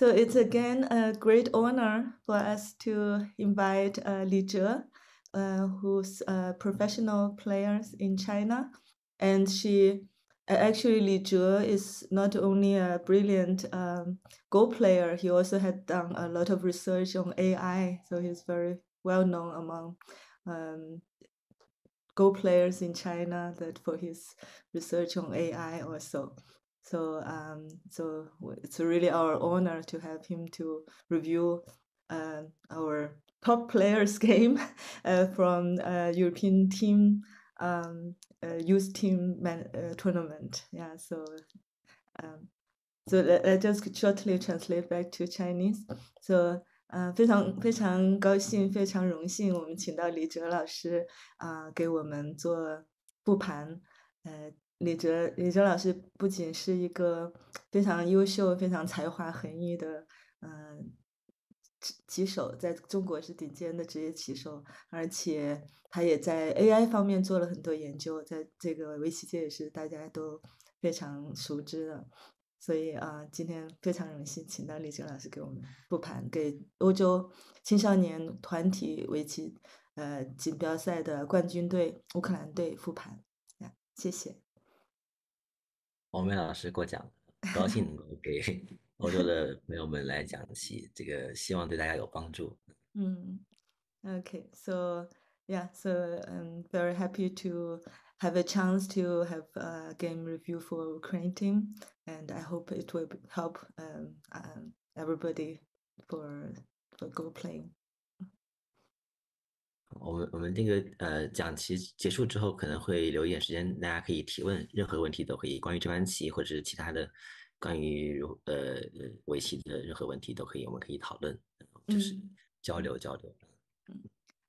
So it's again a great honor for us to invite uh, Li Zhe, uh, who's a professional player in China. And she actually Li Zhe is not only a brilliant um, Go player, he also had done a lot of research on AI. So he's very well known among um, Go players in China that for his research on AI also. So um, so it's really our honor to have him to review uh, our top players game uh, from uh, European team um, uh, youth team man, uh, tournament. Yeah, so um, so let, let just shortly translate back to Chinese. So. 呃，非常非常高兴，非常荣幸，我们请到李喆老师啊、呃，给我们做复盘。呃，李哲李哲老师不仅是一个非常优秀、非常才华横溢的嗯、棋手，在中国是顶尖的职业棋手，而且他也在 AI 方面做了很多研究，在这个围棋界也是大家都非常熟知的。所以啊，今天非常荣幸请到李哲老师给我们复盘，给欧洲青少年团体围棋呃锦标赛的冠军队乌克兰队复盘。呀，谢谢。王梅老师过奖，高兴能够给欧洲的朋友们来讲棋，这个希望对大家有帮助。嗯，Okay, so yeah, so I'm very happy to have a chance to have a game review for Ukraine team, and I hope it will help um, um, everybody for for Go playing. 我们我们这个呃讲棋结束之后，可能会留一点时间，大家可以提问，任何问题都可以，关于这盘棋或者是其他的，关于呃围棋的任何问题都可以，我们可以讨论，就是交流交流。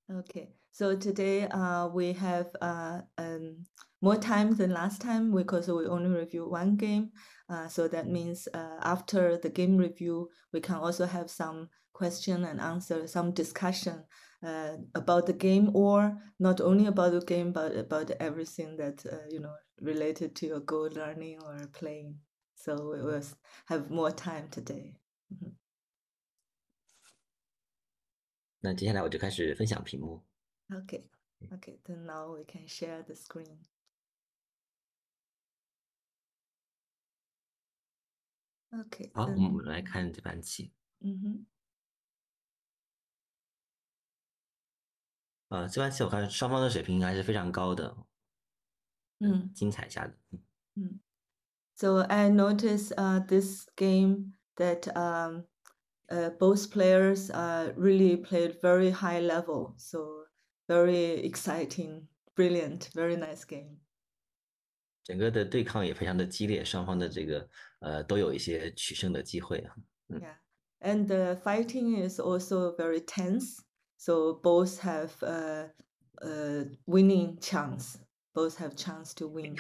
Okay, so today uh, we have uh, um, more time than last time because we only review one game. Uh, so that means uh, after the game review, we can also have some question and answer, some discussion uh, about the game, or not only about the game, but about everything that uh, you know related to your Go learning or playing. So we will have more time today. Mm -hmm. 那接下来我就开始分享屏幕。Okay, okay. Then now we can share the screen. Okay. 好，我们来看这盘棋。嗯哼。 呃，这盘棋我看双方的水平还是非常高的。嗯，精彩下的。嗯。So I notice uh this game that um uh, both players uh, really played very high level. So very exciting, brilliant, very nice game. 整个的对抗也非常的激烈，双方的这个呃都有一些取胜的机会啊。Yeah, and the fighting is also very tense. So both have a, a winning chance. Both have chance to win.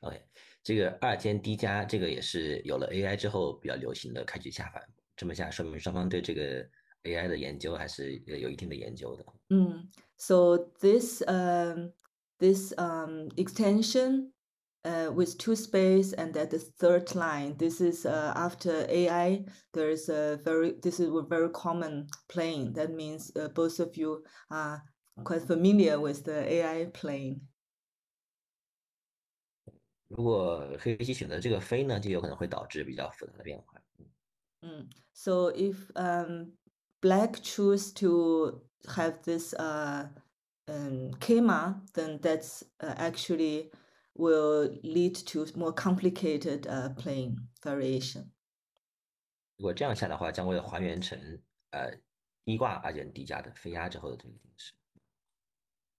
OK，这个二天低加这个也是有了 AI 之后比较流行的开局下法，这么下说明双方对这个 AI 的研究还是有一定的研究的。嗯，So this um this um extension uh, with two space and at the third line. This is uh, after ai there is a very this is a very common plane. That means uh, both of you are quite familiar with the ai plane. 如果黑机选择这个非呢，就有可能会导致比较复杂的变化。嗯，So if um black choose to have this uh um keima, then that's uh, actually will lead to more complicated uh playing variation. 如果这样下的话，将会还原成呃低挂二进低加的飞压之后的这个定式。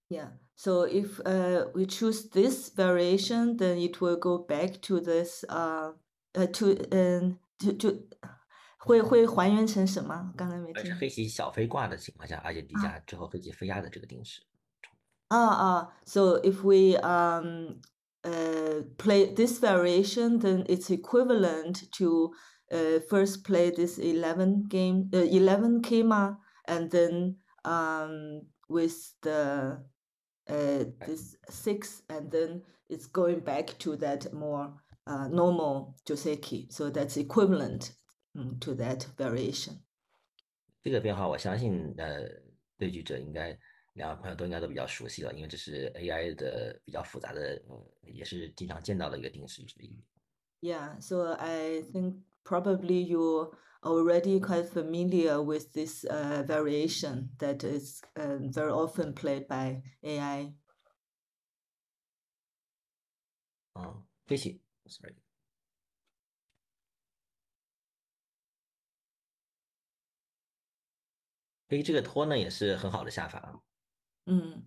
Yeah. So if uh, we choose this variation, then it will go back to this uh, uh to um to to 会会还原成什么？刚才没听。是黑棋小飞挂的情况下，而且底下之后黑棋飞压的这个定式。啊啊，So if we um uh, play this variation, then it's equivalent to uh, first play this 11 game, uh, 11 keima, and then um, with the uh, this six, and then it's going back to that more uh, normal joseki. So that's equivalent um, to that variation. 这个变化，我相信呃，对局者应该两位朋友都应该都比较熟悉了，因为这是 AI 的比较复杂的，呃，也是经常见到的一个定式之一。Yeah, so I think probably you already quite familiar with this uh, variation that is uh, very often played by AI. 啊，飞行，sorry。所以这个托呢也是很好的下法。嗯，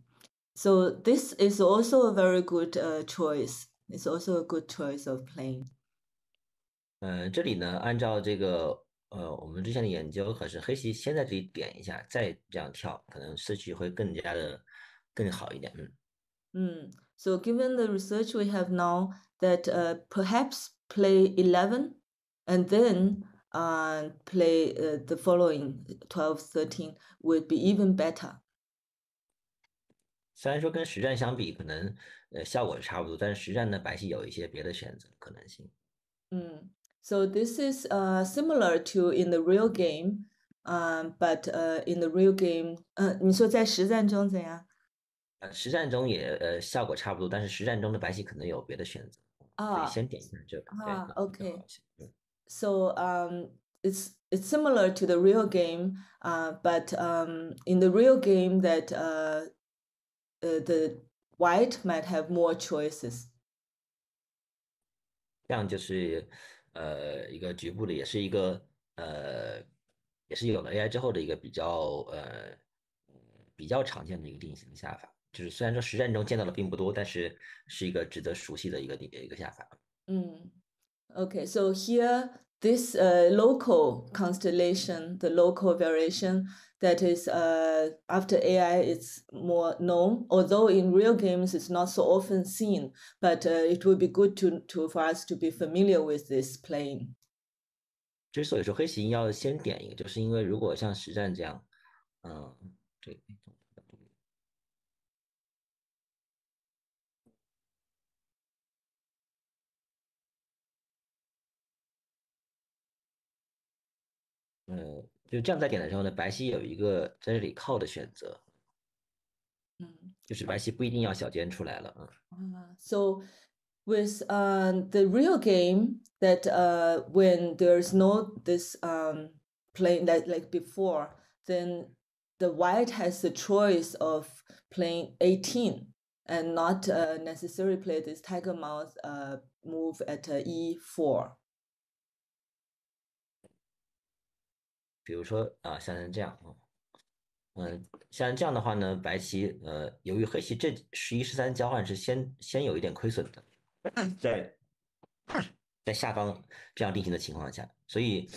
So this is also a very good uh, choice. It's also a good choice of playing. 嗯，这里呢，按照这个呃我们之前的研究，可是黑棋先在这里点一下，再这样跳，可能顺序会更加的更好一点。嗯。嗯，So given the research we have now that uh, perhaps play eleven and then uh, play uh, the following 12, 13 would be even better. 虽然说跟实战相比，可能呃效果是差不多，但是实战呢，白棋有一些别的选择可能性。嗯，So this is uh similar to in the real game, um, but uh in the real game，呃，你说在实战中怎样？呃，实战中也呃效果差不多，但是实战中的白棋可能有别的选择，可以先点一下这个。啊，OK。so um, it's it's similar to the real game, uh, but um, in the real game that uh, uh, the white might have more choices. 这样就是呃一个局部的，也是一个呃也是有了 AI 之后的一个比较呃比较常见的一个定型下法。就是虽然说实战中见到的并不多，但是是一个值得熟悉的一个一个下法。嗯。Okay, so here, this uh, local constellation, the local variation that is uh, after AI, it's more known. Although in real games, it's not so often seen, but uh, it would be good to, to for us to be familiar with this plane. 之所以说黑棋要先点一个，就是因为如果像实战这样，嗯，对。呃， 就这样在点的时候呢，白棋有一个在这里靠的选择，嗯，就是白棋不一定要小尖出来了啊。Uh, so with uh, the real game that uh, when there's no this um, playing that like before, then the white has the choice of playing 18 and not uh, necessarily play this tiger mouth uh, move at uh, e4. 比如说啊，像这样啊，嗯，像这样的话呢，白棋呃，由于黑棋这十一十三交换是先先有一点亏损的，在在下方这样定型的情况下，所以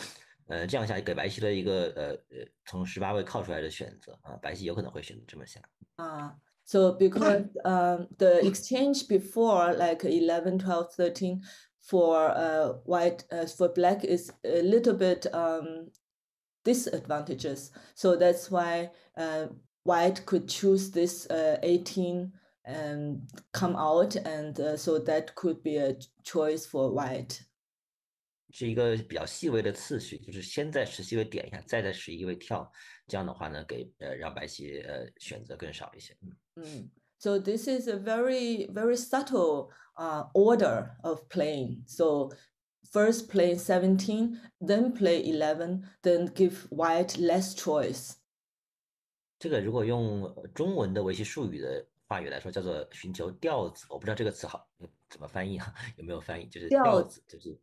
呃，这样下给白棋的一个呃呃从十八位靠出来的选择啊，白棋有可能会选择这么下啊。So because um the exchange before like eleven, twelve, thirteen for uh white uh for black is a little bit um disadvantages. So that's why uh, white could choose this uh, 18 and come out, and uh, so that could be a choice for white. 是一个比较细微的次序，就是先在十七位点一下，再在十一位跳，这样的话呢，给呃让白棋呃选择更少一些。嗯嗯，So this is a very very subtle uh order of playing. So first play 17, then play 11, then give white less choice. 这个如果用中文的围棋术语的话语来说，叫做寻求调子。我不知道这个词好怎么翻译啊？有没有翻译？就是调子，就是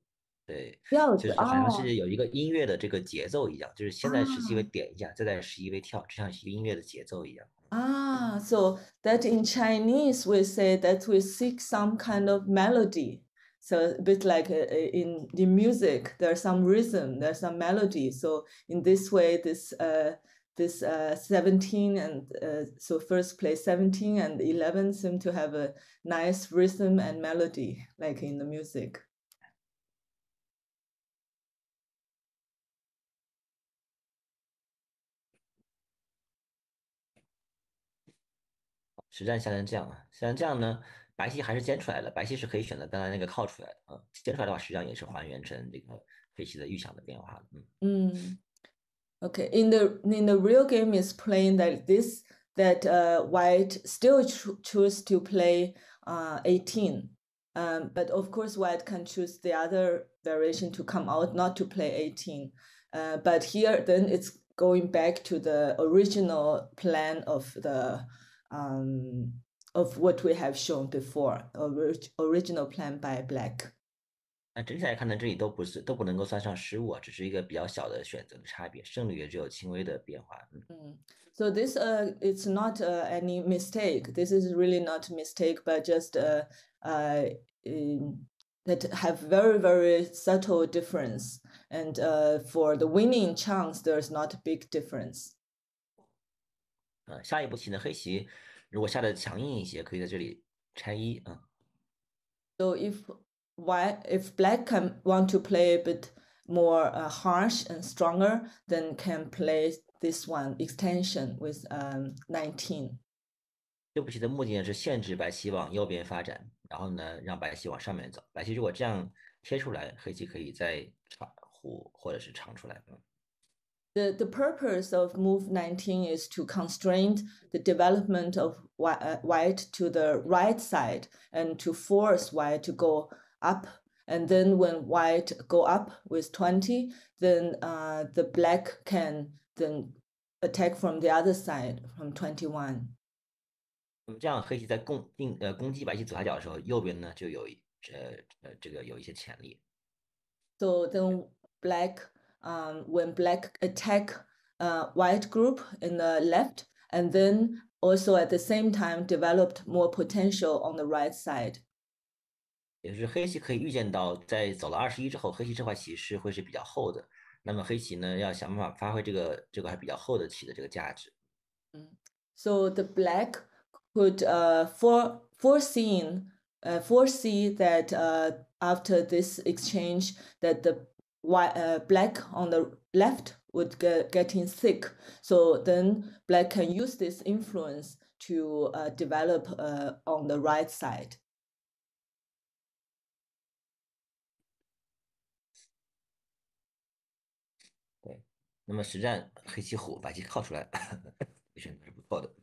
对，调子就是好像是有一个音乐的这个节奏一样，就是先在十七位点一下，再在十一位跳，就像一个音乐的节奏一样。Ah, so that in Chinese we say that we seek some kind of melody. So a bit like uh, uh, in the music, there's some rhythm, there's some melody. So in this way, this uh, this uh, 17 and uh, so first place 17 and 11 seem to have a nice rhythm and melody, like in the music. 实战下成这样啊，像这样呢， 白棋还是尖出来了，白棋是可以选择刚才那个靠出来的，嗯，尖出来的话，实际上也是还原成这个黑棋的预想的变化嗯嗯，Okay, in the in the real game is playing like this that uh, white still cho choose to play uh, 18. Um, but of course, white can choose the other variation to come out, not to play 18. Uh, but here, then it's going back to the original plan of the um, of what we have shown before, orig original plan by Black. 那整体来看呢，这里都不是都不能够算上失误啊，只是一个比较小的选择的差别，胜率也只有轻微的变化。嗯。So this uh it's not uh, any mistake. This is really not a mistake, but just uh, uh that have very very subtle difference. And uh, for the winning chance, there's not a big difference. 呃，下一步棋呢，黑棋 如果下的强硬一些，可以在这里拆一啊。So if white if black can want to play a bit more uh, harsh and stronger, then can play this one extension with um nineteen. 这步棋的目的呢是限制白棋往右边发展，然后呢让白棋往上面走。白棋如果这样贴出来，黑棋可以再长弧或者是长出来。The, the purpose of move 19 is to constrain the development of uh, white to the right side and to force white to go up. And then when white go up with 20, then uh, the black can then attack from the other side from 21. 那么这样黑棋在攻进呃攻击白棋左下角的时候，右边呢就有呃呃这个有一些潜力。So then black um, when black attack uh, white group in the left, and then also at the same time developed more potential on the right side. 也就是黑棋可以预见到，在走了二十一之后，黑棋这块棋是会是比较厚的。那么黑棋呢，要想办法发挥这个这个还比较厚的棋的这个价值。嗯，So the black could uh for foreseen uh foresee that uh after this exchange that the white uh, black on the left would get getting thick. So then black can use this influence to uh, develop uh, on the right side. 对，那么实战黑棋虎，白棋靠出来，选择是不错的。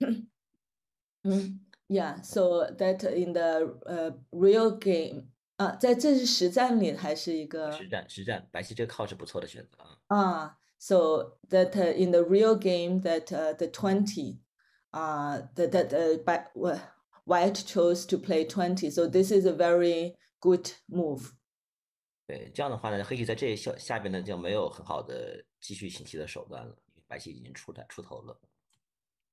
嗯，Yeah, so that in the uh, real game 啊，在这是实战里还是一个实战？实战，白棋这个靠是不错的选择啊。啊，so that uh, in the real game that uh, the twenty, uh, that that uh, by white chose to play twenty, so this is a very good move. 对，这样的话呢，黑棋在这下下边呢就没有很好的继续行棋的手段了，白棋已经出台出头了。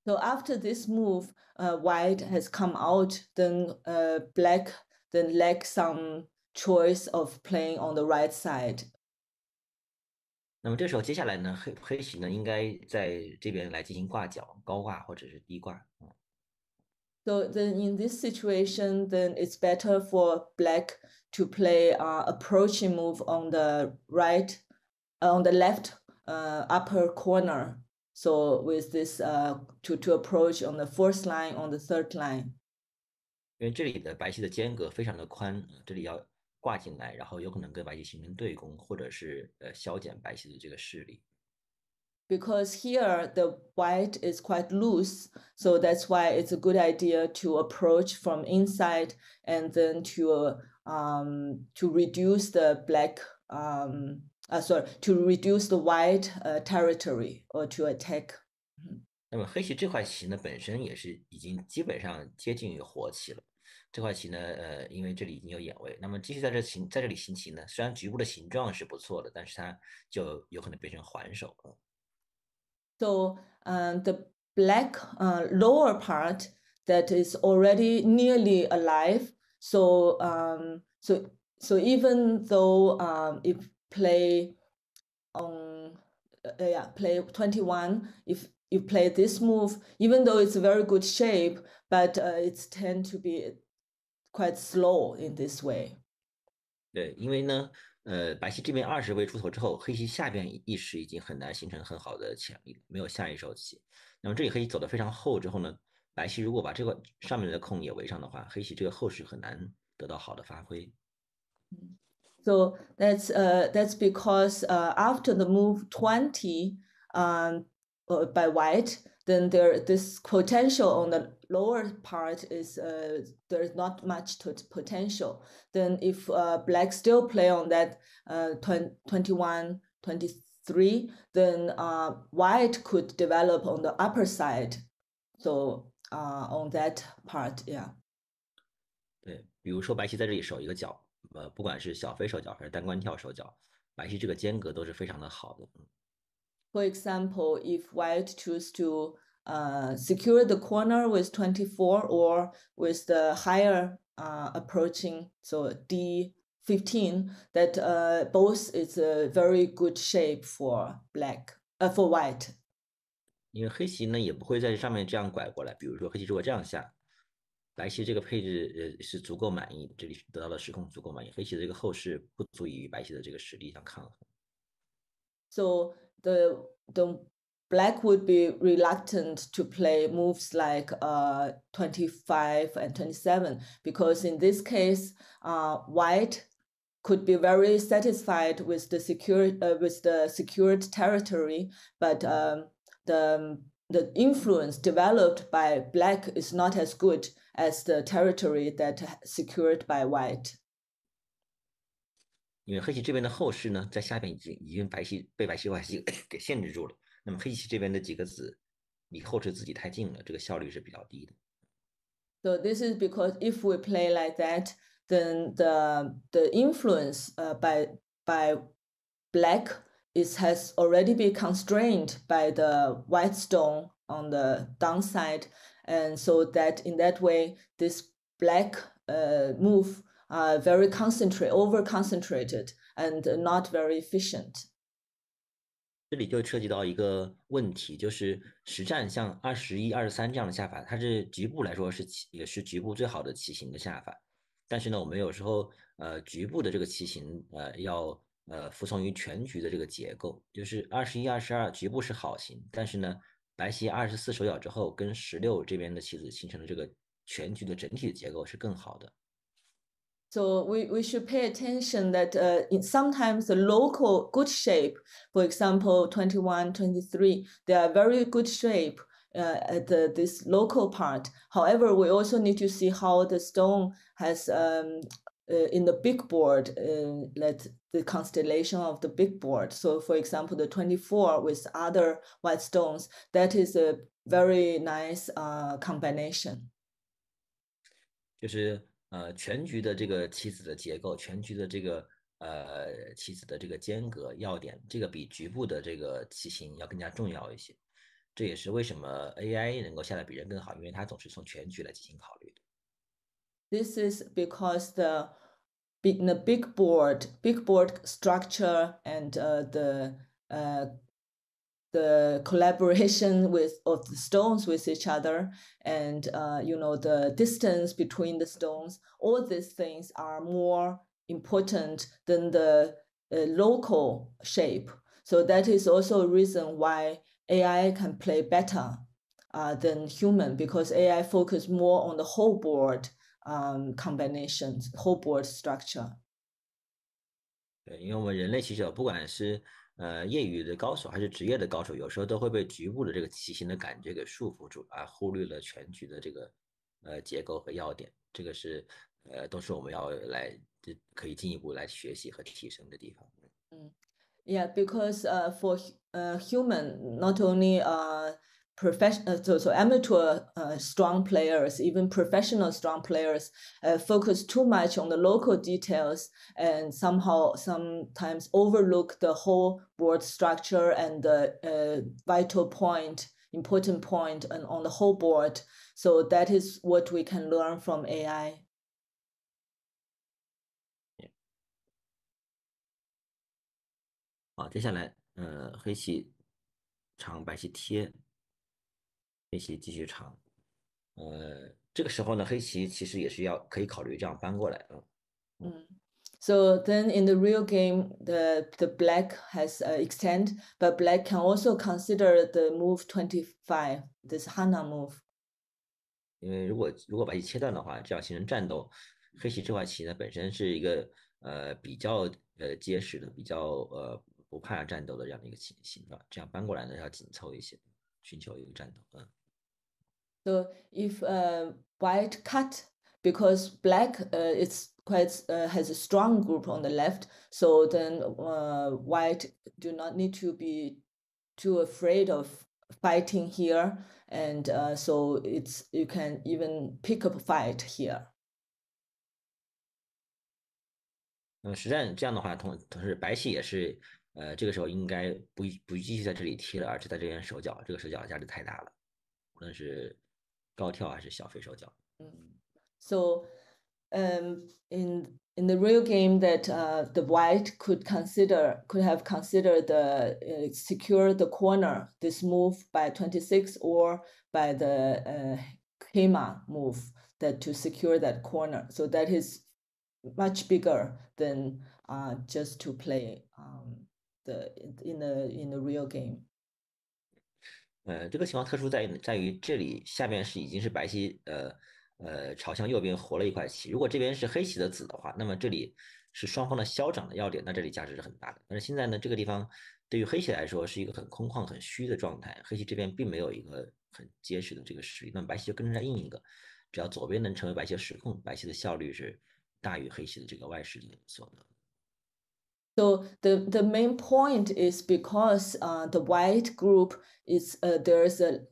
So after this move, uh, white has come out, then uh, black then lack some choice of playing on the right side. 那么这时候接下来呢，黑黑棋呢应该在这边来进行挂角，高挂或者是低挂。So then in this situation, then it's better for black to play uh, approaching move on the right, uh, on the left uh, upper corner. So with this uh, to, to approach on the fourth line, on the third line. 因为这里的白棋的间隔非常的宽，这里要挂进来，然后有可能跟白棋形成对攻，或者是呃消减白棋的这个势力。Because here the white is quite loose, so that's why it's a good idea to approach from inside and then to um to reduce the black um uh, sorry to reduce the white uh, territory or to attack. 那么黑棋这块棋呢，本身也是已经基本上接近于活棋了。这块棋呢，呃，因为这里已经有眼位，那么继续在这行在这里行棋呢，虽然局部的形状是不错的，但是它就有可能变成还手了。So, um, the black uh, lower part that is already nearly alive. So, um, so, so even though um, if play on, uh, yeah, play twenty one, if you play this move, even though it's a very good shape, but uh, it's tend to be quite slow in this way. 对，因为呢，呃，白棋这边二十位出头之后，黑棋下边一时已经很难形成很好的潜力，没有下一手棋。那么这里黑棋走的非常厚之后呢， 白棋如果把这个上面的空也围上的话，黑棋这个后势很难得到好的发挥。So that's uh that's because uh after the move twenty um uh, by white, then there this potential on the lower part is uh there is not much to potential. Then if uh black still play on that uh 20, 21, 23, then uh white could develop on the upper side. So uh on that part, yeah. 对，比如说白棋在这里守一个角，呃，不管是小飞手脚还是单关跳手脚，白棋这个间隔都是非常的好的。 For example, if white choose to uh, secure the corner with 24 or with the higher uh, approaching, so D15, that uh, both is a very good shape for black, uh, for white. 因为黑棋呢也不会在上面这样拐过来，比如说黑棋如果这样下，白棋这个配置呃是足够满意，这里得到的时空足够满意，黑棋的这个后势不足以与白棋的这个实力相抗衡。So the the black would be reluctant to play moves like uh 25 and 27 because in this case uh white could be very satisfied with the secure uh, with the secured territory but um, the the influence developed by black is not as good as the territory that secured by white 因为黑棋这边的后势呢，在下边已经已经白棋被白棋白棋给限制住了。那么黑棋这边的几个子离后势自己太近了，这个效率是比较低的。So this is because if we play like that, then the the influence uh, by by black is has already been constrained by the white stone on the downside, and so that in that way this black uh, move are very concentrated, over concentrated, and not very efficient. 这里就涉及到一个问题，就是实战像二十一、二十三这样的下法，它是局部来说是也是局部最好的棋形的下法。但是呢，我们有时候呃局部的这个棋形呃要呃服从于全局的这个结构，就是二十一、二十二局部是好形，但是呢，白棋二十四手脚之后跟十六这边的棋子形成的这个全局的整体的结构是更好的。So we, we should pay attention that uh, in sometimes the local good shape, for example, 21, 23, they are very good shape uh, at the, this local part. However, we also need to see how the stone has um, uh, in the big board, uh, let the constellation of the big board. So, for example, the 24 with other white stones, that is a very nice uh, combination. 就是呃，全局的这个棋子的结构，全局的这个呃棋子的这个间隔要点，这个比局部的这个棋形要更加重要一些。这也是为什么 AI 能够下的比人更好，因为它总是从全局来进行考虑的。This is because the big the big board, big board structure and the uh, the collaboration with of the stones with each other and uh, you know the distance between the stones all these things are more important than the uh, local shape so that is also a reason why ai can play better uh, than human because ai focus more on the whole board um, combinations whole board structure 对，因为我们人类其实不管是 呃，业余的高手还是职业的高手，有时候都会被局部的这个骑行的感觉给束缚住，而忽略了全局的这个呃结构和要点。这个是呃，都是我们要来这可以进一步来学习和提升的地方。嗯，Yeah, because uh for uh human not only uh professional uh, so, so amateur uh, strong players even professional strong players uh, focus too much on the local details and somehow sometimes overlook the whole board structure and the uh, vital point important point and on the whole board so that is what we can learn from ai 好，接下来，呃，黑棋长，白棋贴。 黑棋继续长，呃，这个时候呢，黑棋其实也是要可以考虑这样搬过来，嗯。嗯。So then in the real game, the the black has uh, extend, but black can also consider the move twenty five, this Hana move. 因为如果如果把棋切断的话，这样形成战斗，黑棋这块棋呢本身是一个呃比较呃结实的、比较呃不怕战斗的这样的一个形形状，这样搬过来呢要紧凑一些，寻求一个战斗。嗯。So if uh, white cut because black uh, it's quite uh, has a strong group on the left, so then uh, white do not need to be too afraid of fighting here, and uh, so it's you can even pick up fight here. 那么实战这样的话，同同时白棋也是，呃，这个时候应该不不继续在这里踢了，而是在这边守角，这个守角价值太大了，无论是 so, um, in in the real game, that uh, the white could consider could have considered the uh, secure the corner this move by twenty six or by the uh, Keima move that to secure that corner. So that is much bigger than uh, just to play um, the in the in the real game. 呃，这个情况特殊在于在于这里下面是已经是白棋呃呃朝向右边活了一块棋，如果这边是黑棋的子的话，那么这里是双方的消长的要点，那这里价值是很大的。但是现在呢，这个地方对于黑棋来说是一个很空旷、很虚的状态，黑棋这边并没有一个很结实的这个实力，那么白棋就跟着再硬一个，只要左边能成为白棋的实控，白棋的效率是大于黑棋的这个外势力所得。So the, the main point is because uh, the white group is uh, there's a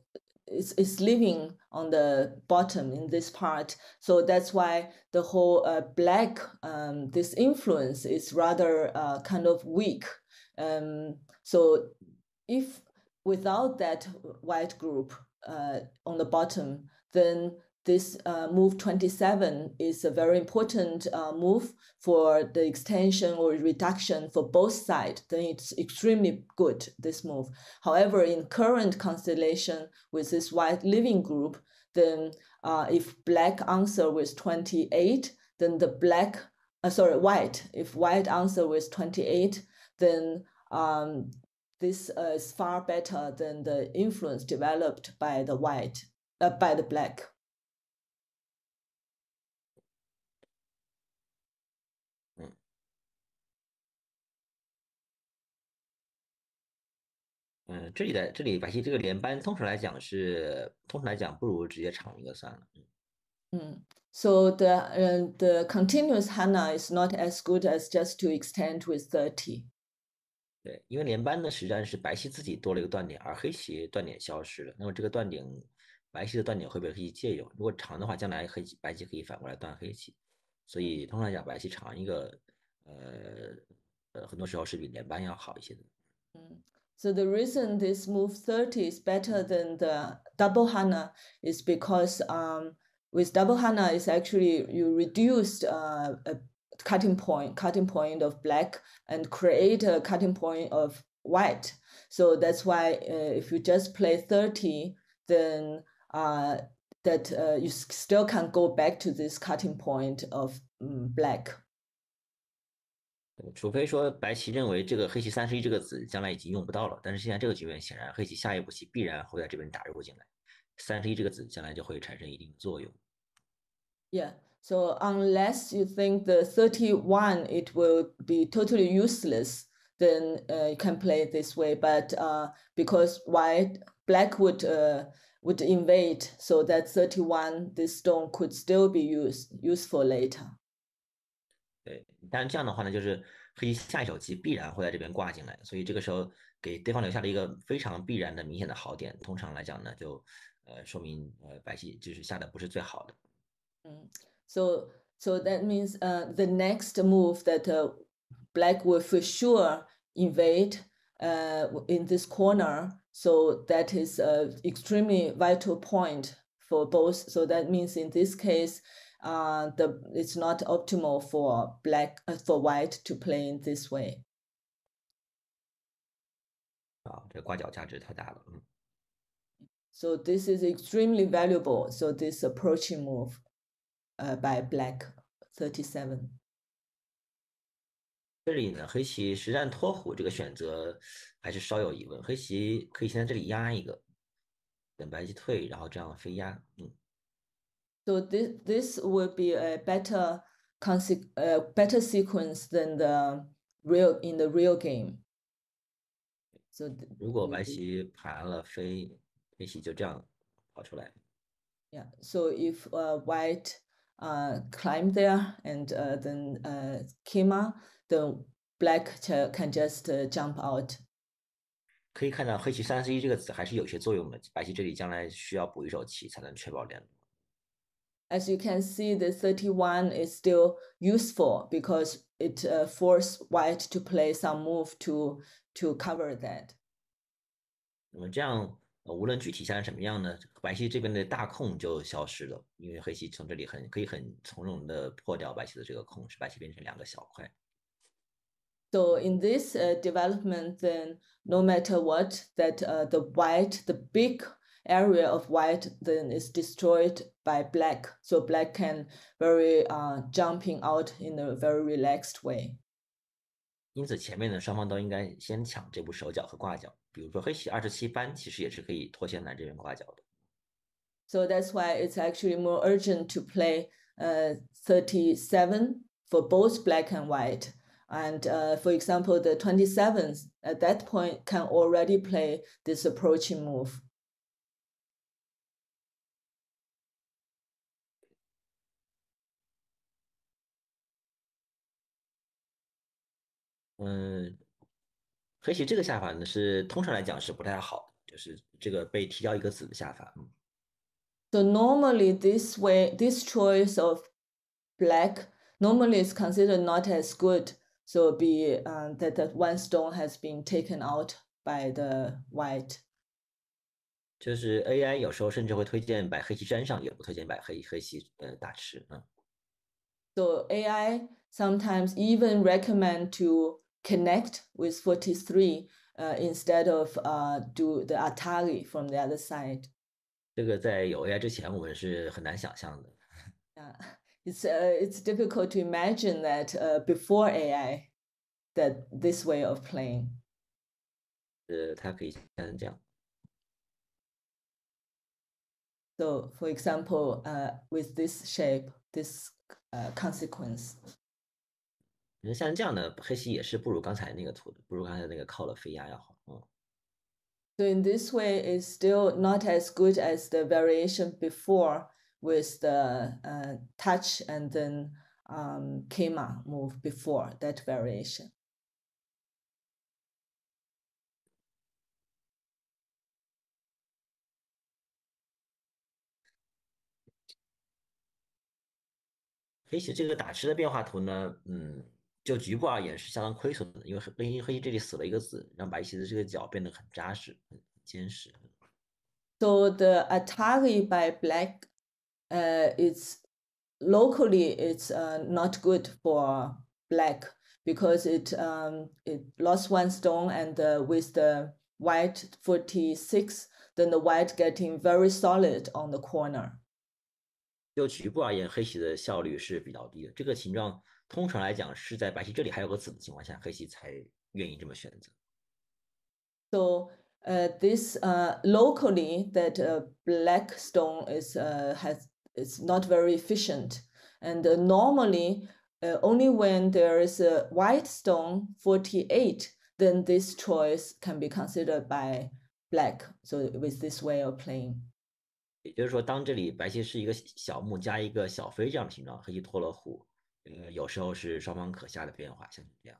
is, is living on the bottom in this part. So that's why the whole uh, black um, this influence is rather uh, kind of weak. Um, so if without that white group uh, on the bottom, then this uh, move 27 is a very important uh, move for the extension or reduction for both sides, then it's extremely good, this move. However, in current constellation with this white living group, then uh, if black answer with 28, then the black, uh, sorry, white, if white answer with 28, then um, this uh, is far better than the influence developed by the white, uh, by the black. 嗯，这里的这里白棋这个连扳，通常来讲是，通常来讲不如直接长一个算了。嗯嗯，So the uh, the continuous Hana is not as good as just to extend with thirty. 对，因为连扳呢实际上是白棋自己多了一个断点，而黑棋断点消失了。那么这个断点，白棋的断点会被黑棋借用。如果长的话，将来黑棋白棋可以反过来断黑棋。所以通常讲，白棋长一个，呃呃，很多时候是比连扳要好一些的。嗯。So the reason this move 30 is better than the double Hane is because um, with double Hane is actually you reduced uh, a cutting point, cutting point of black and create a cutting point of white. So that's why uh, if you just play 30, then uh, that uh, you still can go back to this cutting point of um, black 除非说白棋认为这个黑棋三十一这个子将来已经用不到了，但是现在这个局面显然黑棋下一步棋必然会在这边打入进来，三十一这个子将来就会产生一定的作用。Yeah, so unless you think the thirty-one it will be totally useless, then uh, you can play it this way. But uh, because white black would uh, would invade, so that thirty-one this stone could still be used useful later. 对，但是这样的话呢，就是黑棋下一手棋必然会在这边挂进来，所以这个时候给对方留下了一个非常必然的明显的好点。通常来讲呢，就呃说明呃白棋就是下的不是最好的。嗯，so so that means uh the next move that uh, black will for sure invade uh in this corner. So that is a extremely vital point for both. So that means in this case uh, the it's not optimal for black uh, for white to play in this way. 啊，这挂角价值太大了，嗯。So this is extremely valuable. So this approaching move, uh, by black thirty seven. 这里呢，黑棋实战脱虎这个选择还是稍有疑问。黑棋可以先在这里压一个，等白棋退，然后这样飞压，嗯。 so this this would be a better conse- uh, better sequence than the real in the real game. So 如果白棋盘了飞，黑棋就这样跑出来。Yeah. So if uh, white uh, climb there and uh, then uh, Keima, then black can just uh, jump out. 可以看到黑棋三十一这个子还是有些作用的，白棋这里将来需要补一手棋才能确保联动。As you can see, the 31 is still useful because it uh, force white to play some move to to cover that. 那么这样，呃无论具体下来什么样呢，白棋这边的大空就消失了，因为黑棋从这里很可以很从容的破掉白棋的这个空，使白棋变成两个小块。 So in this uh, development, then no matter what, that uh, the white, the big area of white, then is destroyed by black. So black can very uh, jumping out in a very relaxed way. 因此前面呢，双方都应该先抢这步手脚和挂角。比如说黑棋二十七扳，其实也是可以脱先蓝这边挂角的。 So that's why it's actually more urgent to play uh, 37 for both black and white. And uh, for example, the 27th at that point can already play this approaching move. 嗯，黑棋这个下法呢，是通常来讲是不太好的，就是这个被踢掉一个子的下法。嗯 So normally this way, this choice of black normally is considered not as good. So be uh, that that one stone has been taken out by the white. 就是 AI 有时候甚至会推荐把黑棋粘上，也不推荐把黑黑棋呃打吃。嗯，So AI sometimes even recommend to connect with 43 uh, instead of uh, do the Atari from the other side. 这个在有 AI 之前，我们是很难想象的。 Yeah. It's uh, it's difficult to imagine that uh, before AI, that this way of playing. 呃，它可以像这样。 So, for example, uh, with this shape, this uh, consequence. 那像这样的黑棋也是不如刚才那个图的，不如刚才那个靠了飞压要好。嗯，So in this way, it's still not as good as the variation before with the uh, touch and then um, Kema move before that variation. 黑棋这个打吃的变化图呢，嗯，就局部而言是相当亏损的，因为黑黑黑棋这里死了一个子，让白棋的这个角变得很扎实、很坚实。 So the Atari by black, uh, it's locally it's uh, not good for black because it um it lost one stone and uh, with the white 46 then the white getting very solid on the corner 就局部而言，黑棋的效率是比较低的。这个形状通常来讲是在白棋这里还有个子的情况下，黑棋才愿意这么选择。 so uh, this uh, locally that uh, black stone is uh, has it's not very efficient and uh, normally uh, only when there is a white stone 48 then this choice can be considered by black so with this way of playing 也就是说，当这里白棋是一个小目加一个小飞这样的形状，黑棋拖了虎，呃，有时候是双方可下的变化，像这样。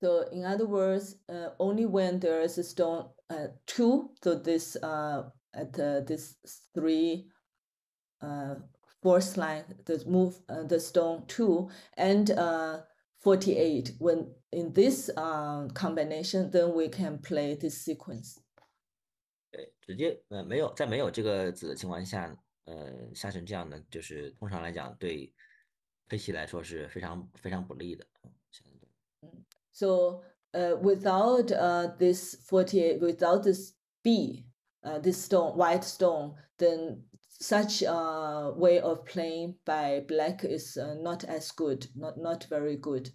So in other words, uh, only when there is a stone uh, two, so this uh, at uh, this three uh, fourth line, the move uh, the stone two and uh, 48. When in this uh, combination, then we can play this sequence. 对，直接呃没有在没有这个子的情况下，呃下成这样的，就是通常来讲对黑棋来说是非常非常不利的。嗯 So uh, without uh, this 48, without this B, uh, this stone, white stone, then such a way of playing by black is uh, not as good, not not very good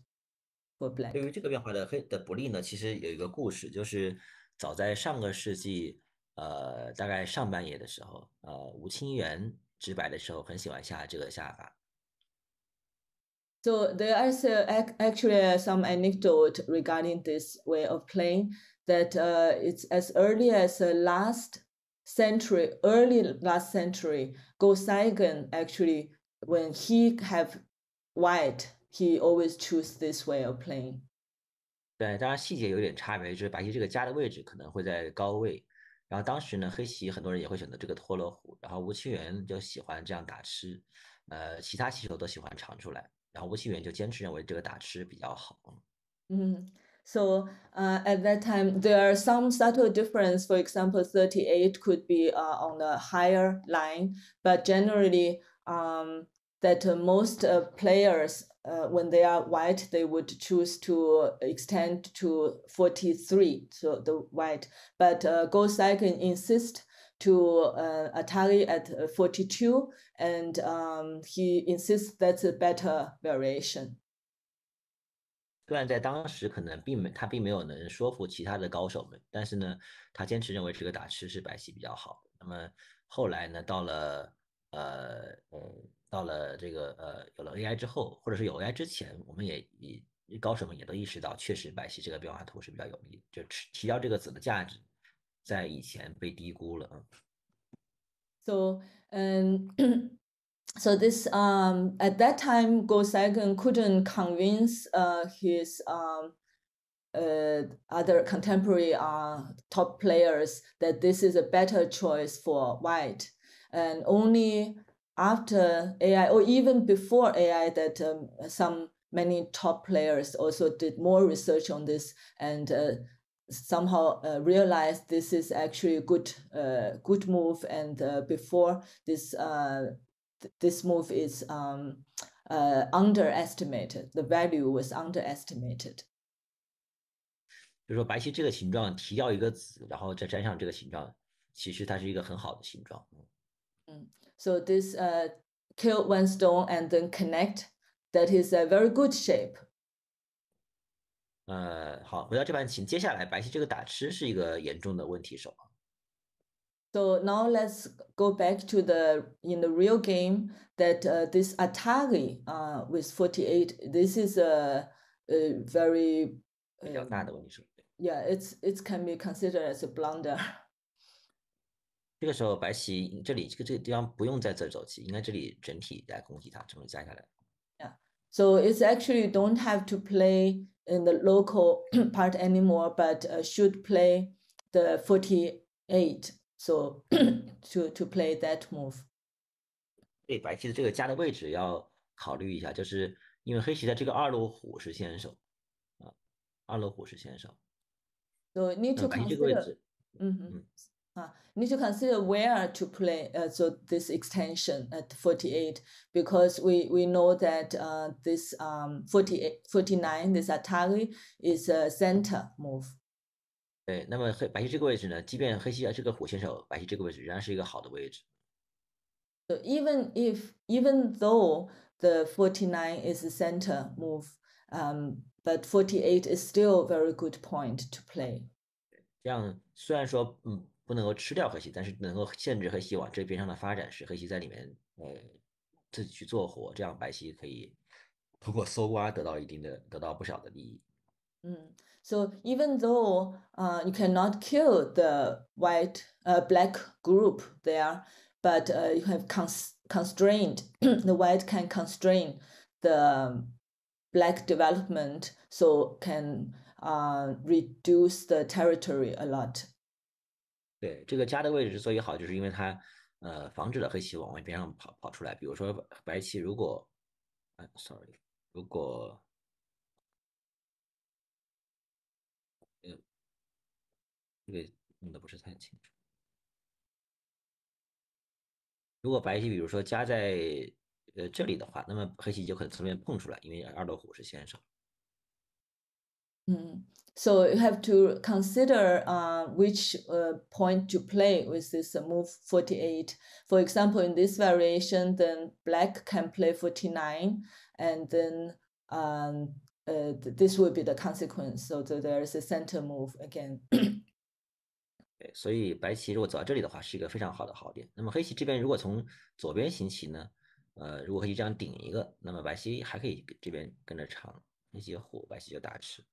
for black. 对于这个变化的黑的不利呢，其实有一个故事，就是早在上个世纪，呃，大概上半夜的时候，呃，吴清源直白的时候，很喜欢下这个下法。So there is uh, ac- actually uh, some anecdote regarding this way of playing that uh, it's as early as the last century, early last century, Go Saigon actually, when he have white, he always choose this way of playing. 对，当然细节有点差别，就是白棋这个家的位置可能会在高位，然后当时呢，黑棋很多人也会选择这个托罗虎，然后吴清源就喜欢这样打吃，呃，其他棋手都喜欢长出来，然后吴清源就坚持认为这个打吃比较好。Mhm. So uh, at that time, there are some subtle difference. For example, thirty eight could be uh, on the higher line, but generally, um, that most uh, players, uh, when they are white, they would choose to extend to 43, so the white. But uh, Go Seigen insists to uh, Atari at 42, and um, he insists that's a better variation. 虽然在当时可能并没他并没有能说服其他的高手们，但是呢，他坚持认为这个打吃是白棋比较好。那么后来呢，到了呃嗯到了这个呃有了 AI 之后，或者是有 AI um, so this um at that time Go Seigen couldn't convince uh his um uh other contemporary uh top players that this is a better choice for white. And only after AI or even before AI that um, some many top players also did more research on this and uh, somehow uh, realized this is actually a good uh, good move and uh, before this uh, th- this move is um, uh, underestimated the value was underestimated 就是说白棋这个形状提掉一个子，然后再粘上这个形状，其实它是一个很好的形状。嗯 so this uh, kill one stone and then connect that is a very good shape 呃，好，回到这盘棋，接下来白棋这个打吃是一个严重的问题手。 So now let's go back to the in the real game that uh, this Atari uh, with 48 this is a, a very 比较 um, 大的问题手。 yeah it's it can be considered as a blunder 这个时候白棋这里这个这个地方不用在这儿走棋，应该这里整体来攻击它，这么加下来。Yeah, so it's actually don't have to play in the local part anymore but uh, should play the forty-eight. so to to play that move 对白棋的这个家的位置要考虑一下，就是因为黑棋的这个二路虎是先手啊，二路虎是先手，so need to 白棋这个位 consider 置 Mhm. You need to consider where to play uh, so this extension at 48 because we, we know that uh, this um, 48, 49 this Atari is a sente move. 对，那么黑白棋这个位置呢，即便黑棋是个火选手，白棋这个位置仍然是一个好的位置。So even if even though the 49 is a sente move, um, but 48 is still a very good point to play. 这样虽然说，嗯，不能够吃掉黑棋，但是能够限制黑棋往这边上的发展，使黑棋在里面呃自己去做活，这样白棋可以通过搜刮得到一定的得到不少的利益。 Mm. So even though uh, you cannot kill the white uh, black group there, but uh, you have cons- constrained the white can constrain the um, black development, so can uh, reduce the territory a lot. 对，这个家的位置之所以好，就是因为它呃防止了黑棋往外边上跑跑出来。比如说白棋如果，啊，sorry，如果呃这个弄的不是太清楚。如果白棋比如说夹在呃这里的话，那么黑棋就可能从这边碰出来，因为二道虎是先手。嗯 So you have to consider uh, which uh, point to play with this uh, move 48. For example, in this variation, then black can play 49, and then um, uh, this will be the consequence. So there is a sente move again. 对，所以白棋如果走到这里的话，是一个非常好的好点。那么黑棋这边如果从左边行棋呢，呃，如果黑棋这样顶一个，那么白棋还可以这边跟着长，黑棋虎，白棋就大吃。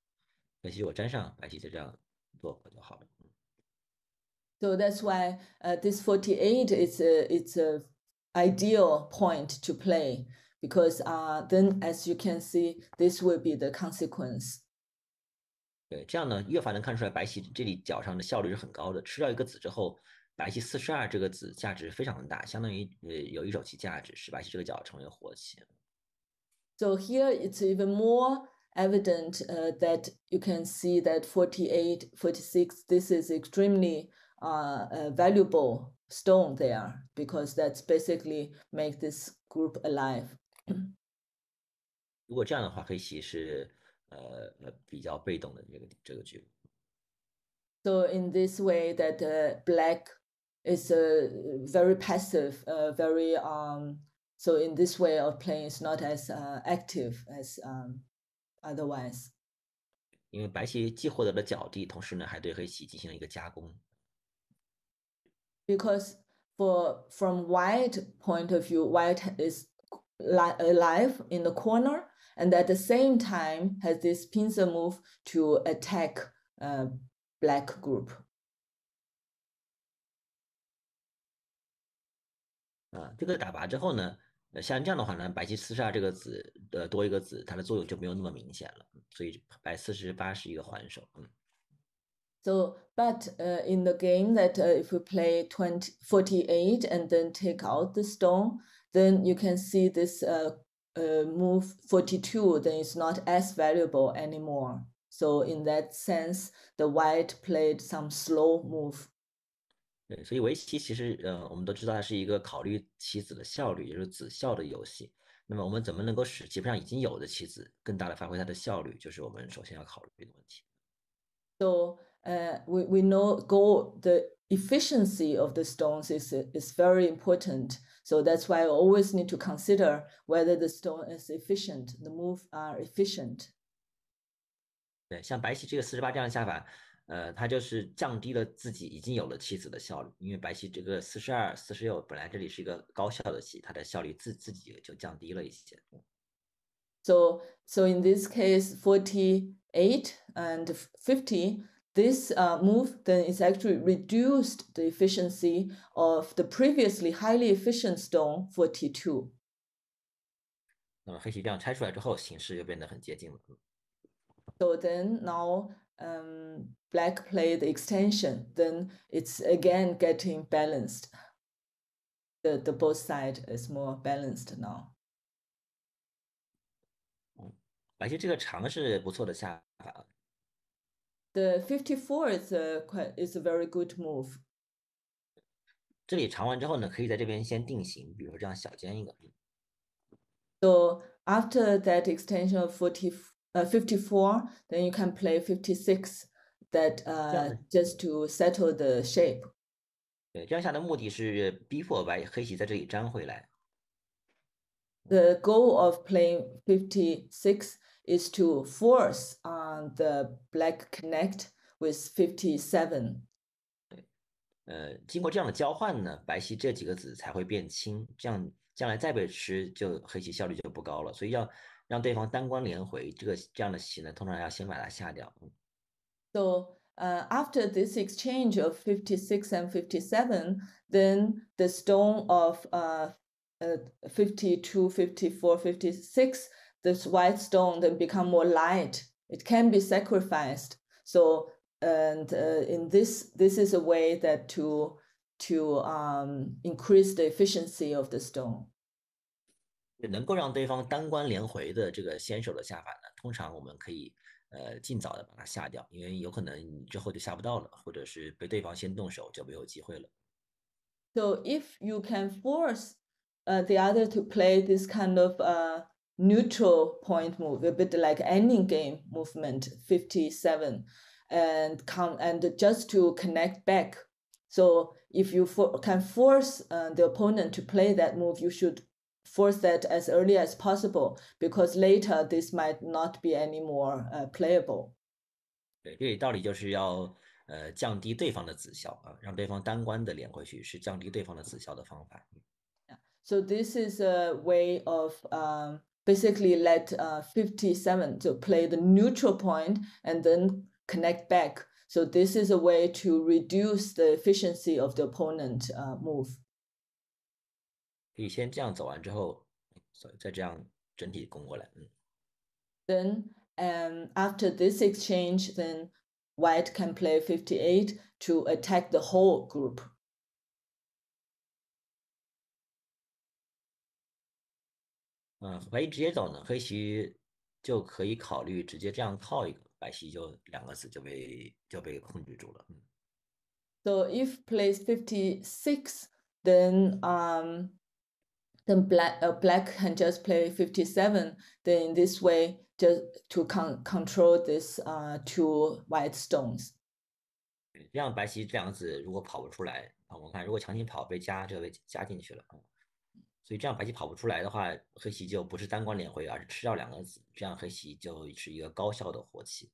黑棋如果粘上，白棋就这样做就好了。So that's why uh, this 48 is a, it's a ideal point to play because uh, then as you can see, this will be the consequence. 对，这样呢，越发能看出来白棋这里角上的效率是很高的。吃掉一个子之后，白棋四十二这个子价值非常的大，相当于呃有一手棋价值，使白棋这个角成为活棋。So here it's even more evident uh, that you can see that 48, 46, this is extremely uh, a valuable stone there because that's basically make this group alive. 如果这样的话，黑棋是呃呃比较被动的这个这个局。So in this way, that uh, black is uh, very passive, uh, very um. So in this way of playing, is not as uh, active as um, otherwise. 因为白棋既获得了角地，同时呢还对黑棋进行了一个加工。Because for from white point of view, white is alive in the corner, and at the same time has this pincer move to attack uh, black group. 啊，这个打拔之后呢， 呃，像这样的话呢，白棋四十二这个子的多一个子，它的作用就没有那么明显了，所以白四十八是一个还手，嗯。So, but uh, in the game that uh, if we play 20, 48 and then take out the stone, then you can see this uh, uh, move 42, then it's not as valuable anymore. So in that sense, the white played some slow move. 对，所以围棋其实，呃，我们都知道它是一个考虑棋子的效率，也就是子效的游戏。那么我们怎么能够使基本上已经有的棋子更大的发挥它的效率，就是我们首先要考虑的问题。So uh, we, we know go the efficiency of the stones is is very important. So that's why I always need to consider whether the stone is efficient, the move are efficient. 对，像白棋这个四十八这样的下法，呃，它就是降低了自己已经有了棋子的效率，因为白棋这个四十二、四十六本来这里是一个高效的棋，它的效率自自己就降低了一些。So so in this case, forty eight and fifty this uh, move then is actually reduced the efficiency of the previously highly efficient stone forty-two 那么黑棋这样拆出来之后，形势又变得很接近了。So then now um, black play the extension, then it's again getting balanced. The, the both side is more balanced now. 白棋这个长是不错的下法。the 54 is a quite is a very good move. 这里长完之后呢，可以在这边先定型，比如说这样小尖一个。So after that extension of 40, uh, 54, then you can play 56 that uh, just to settle the shape. 对，这样下的目的是逼迫白黑棋在这里粘回来。The goal of playing 56 is to force on the black connect with 57. 对，呃，经过这样的交换呢，白棋这几个子才会变轻，这样将来再被吃，就黑棋效率就不高了。所以要 让对方单关连回，这个这样的棋呢，通常要先把它下掉。So uh, after this exchange of 56 and 57, then the stone of uh, uh, 52, 54, 56 this white stone then become more light. It can be sacrificed. So and uh, in this this is a way that to to um, increase the efficiency of the stone. 能够让对方单关连回的这个先手的下法呢，通常我们可以呃尽早的把它下掉，因为有可能你之后就下不到了，或者是被对方先动手就没有机会了。So if you can force uh, the other to play this kind of uh, neutral point move, a bit like ending game movement 57 and come and just to connect back. So if you for, can force uh, the opponent to play that move, you should force that as early as possible because later this might not be any more uh, playable. 对，这里道理就是要 呃降低对方的子效啊，让对方单关的连回去是降低对方的子效的方法。 So this is a way of um, basically let uh, 57 to play the neutral point and then connect back. So this is a way to reduce the efficiency of the opponent uh, move. 可以先这样走完之后，所以再这样整体攻过来。嗯， Then um, after this exchange, then white can play 58 to attack the whole group. 嗯，白棋直接走呢，黑棋就可以考虑直接这样套一个，白棋就两个子就被就被控制住了。嗯， So if plays 56, then um then black uh, black can just play 57. Then in this way, just to con- control this uh two white stones. 对这样白棋这两个子如果跑不出来啊，我们看如果强行跑被加，这个被加进去了啊，所以这样白棋跑不出来的话，黑棋就不是单关连回，而是吃掉两个子，这样黑棋就是一个高效的活棋。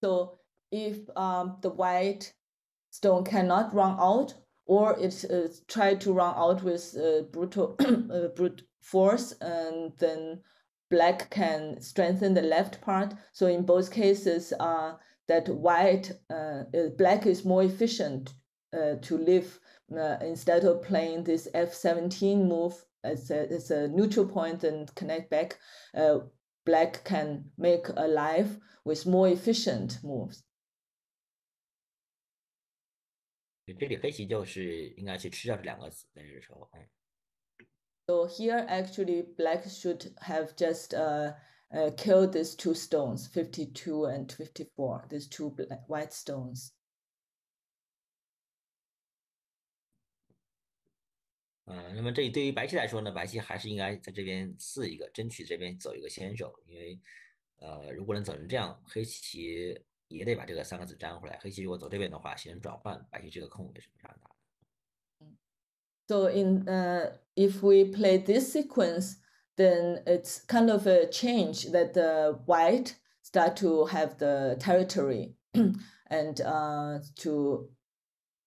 So if um the white stone cannot run out, or it uh, tried to run out with uh, brutal uh, brute force, and then black can strengthen the left part. So in both cases, uh, that white uh, uh, black is more efficient uh, to live instead of playing this f17 move as a, as a neutral point and connect back. Black can make a life with more efficient moves. 这里黑棋就是应该去吃掉这两个子，在这个时候，嗯，So here, actually, black should have just uh, uh, killed these two stones, 52 and 54, these two black, white stones. 嗯，那么这里对于白棋来说呢，白棋还是应该在这边四一个，争取这边走一个先手，因为呃，如果能走成这样，黑棋也得把这个三个子粘回来。黑棋如果走这边的话，形成转换，白棋这个空也是非常大的。 So in uh, if we play this sequence, then it's kind of a change that the white start to have the territory and uh, to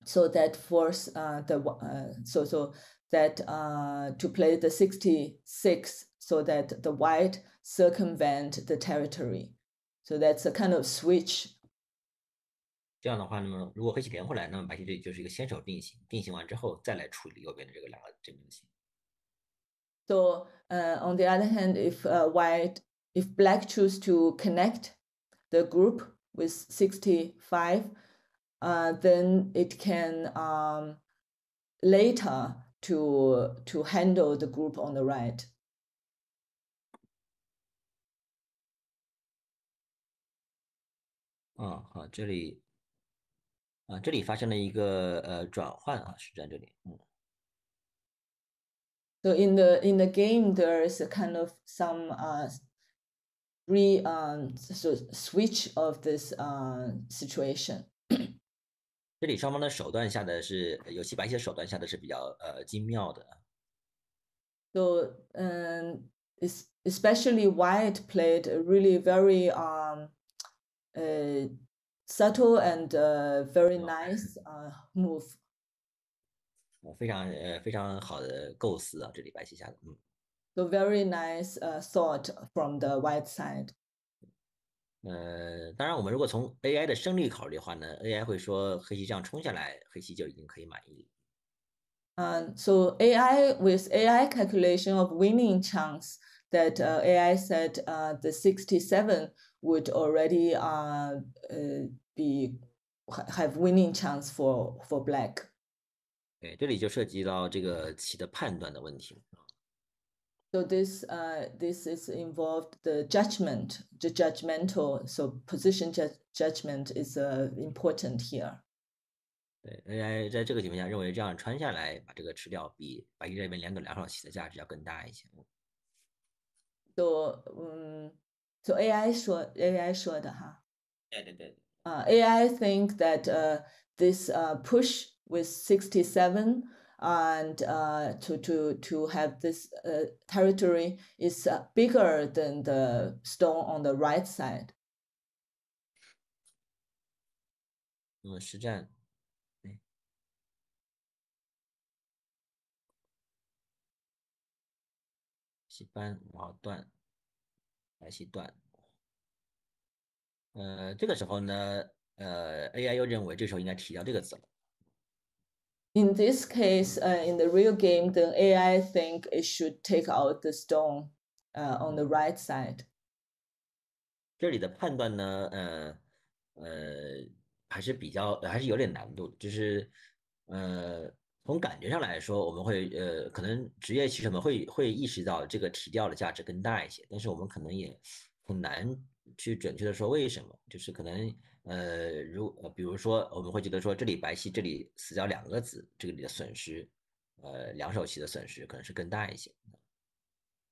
so that force uh, the wh- uh, so so that uh, to play the 66 so that the white circumvent the territory. So that's a kind of switch 这样的话，那么如果黑棋连回来，那么白棋这里就是一个先手定型，定型完之后再来处理右边的这个两个这边的形。 So uh, on the other hand, if uh, white, if black choose to connect the group with 65, uh, then it can um, later to to handle the group on the right. 嗯，好，这里啊，这里发生了一个呃转换啊，是在这里，嗯。So in the in the game, there is a kind of some uh, re um so switch of this uh situation. 这里双方的手段下的是游戏白棋的手段下的是比较呃精妙的，So um, es- especially white played a really very um, uh, subtle and uh, very nice uh, move. 呃非常呃非常好的构思啊，这里白棋下的，嗯 So very nice uh, thought from the white side. 呃，当然我们如果从 AI 的胜率考虑的话呢，AI 会说黑棋这样冲下来，黑棋就已经可以满意了。 And so AI with AI calculation of winning chance that uh, AI said uh, the 67 would already uh, uh, be ha- have winning chance for for black. 对，这里就涉及到这个棋的判断的问题了。 So this uh, this is involved the judgment, the judgmental. So position ju- judgment is uh, important here. 对，AI 在这个情况下认为这样穿下来把这个吃掉，比白棋这边两走两手棋的价值要更大一些。嗯 So um, so AI 说 AI 说的哈。对对对， uh, AI think that uh, this uh, push with 67 and uh, to, to, to have this uh, territory is uh, bigger than the stone on the right side. 那么实战，哎，西班然后 断，白棋断。呃，这个时候呢，呃，AI 又认为这时候应该提掉这个子了。In this case, uh, in the real game, the AI think it should take out the stone uh, on the right side. 这里的判断呢，呃呃，还是比较还是有点难度，就是呃，从感觉上来说，我们会呃，可能职业棋手们会会意识到这个提掉的价值更大一些，但是我们可能也很难去准确的说为什么，就是可能呃，如呃，比如说我们会觉得说这里白棋这里死掉两个子，这里的损失，呃，两手棋的损失可能是更大一些。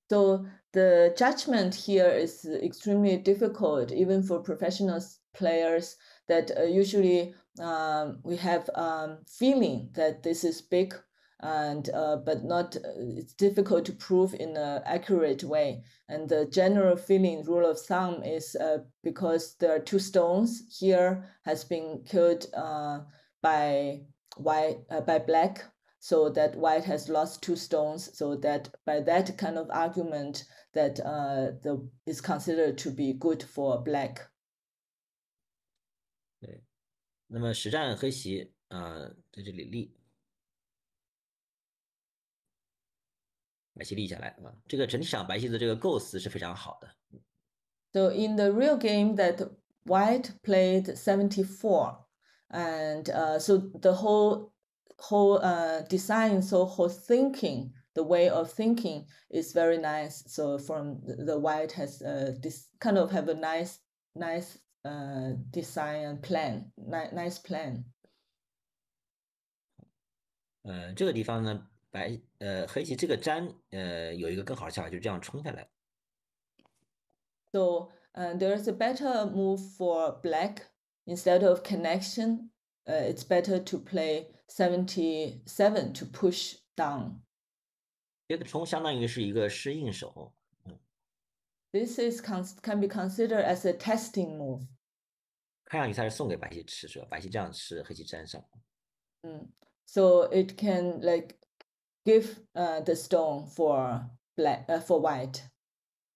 So the judgment here is extremely difficult, even for professional players. That uh, usually um, we have um, feeling that this is big, and uh, but not. Uh, it's difficult to prove in an accurate way. And the general feeling rule of thumb is uh, because there are two stones here has been killed uh, by white uh, by black so that white has lost two stones so that by that kind of argument that uh, the is considered to be good for black 那么实战黑棋啊、呃在这里立，白棋立下来啊，这个整体上白棋的这个构思是非常好的。 so in the real game that white played 74 and uh, so the whole whole uh, design so whole thinking the way of thinking is very nice so from the, the white has uh, this kind of have a nice nice uh, design and plan ni- nice plan 呃，这个地方呢，白呃黑棋这个粘呃有一个更好的想法，就是这样冲下来。 So uh, there's a better move for black. Instead of connection, uh, it's better to play 77 to push down. 这个冲相当于是一个适应手， this is can be considered as a testing move. move。看上去它是送给白皙吃，是吧？白皙这样吃，黑皙沾上。嗯，So it can like give uh the stone for black uh for white。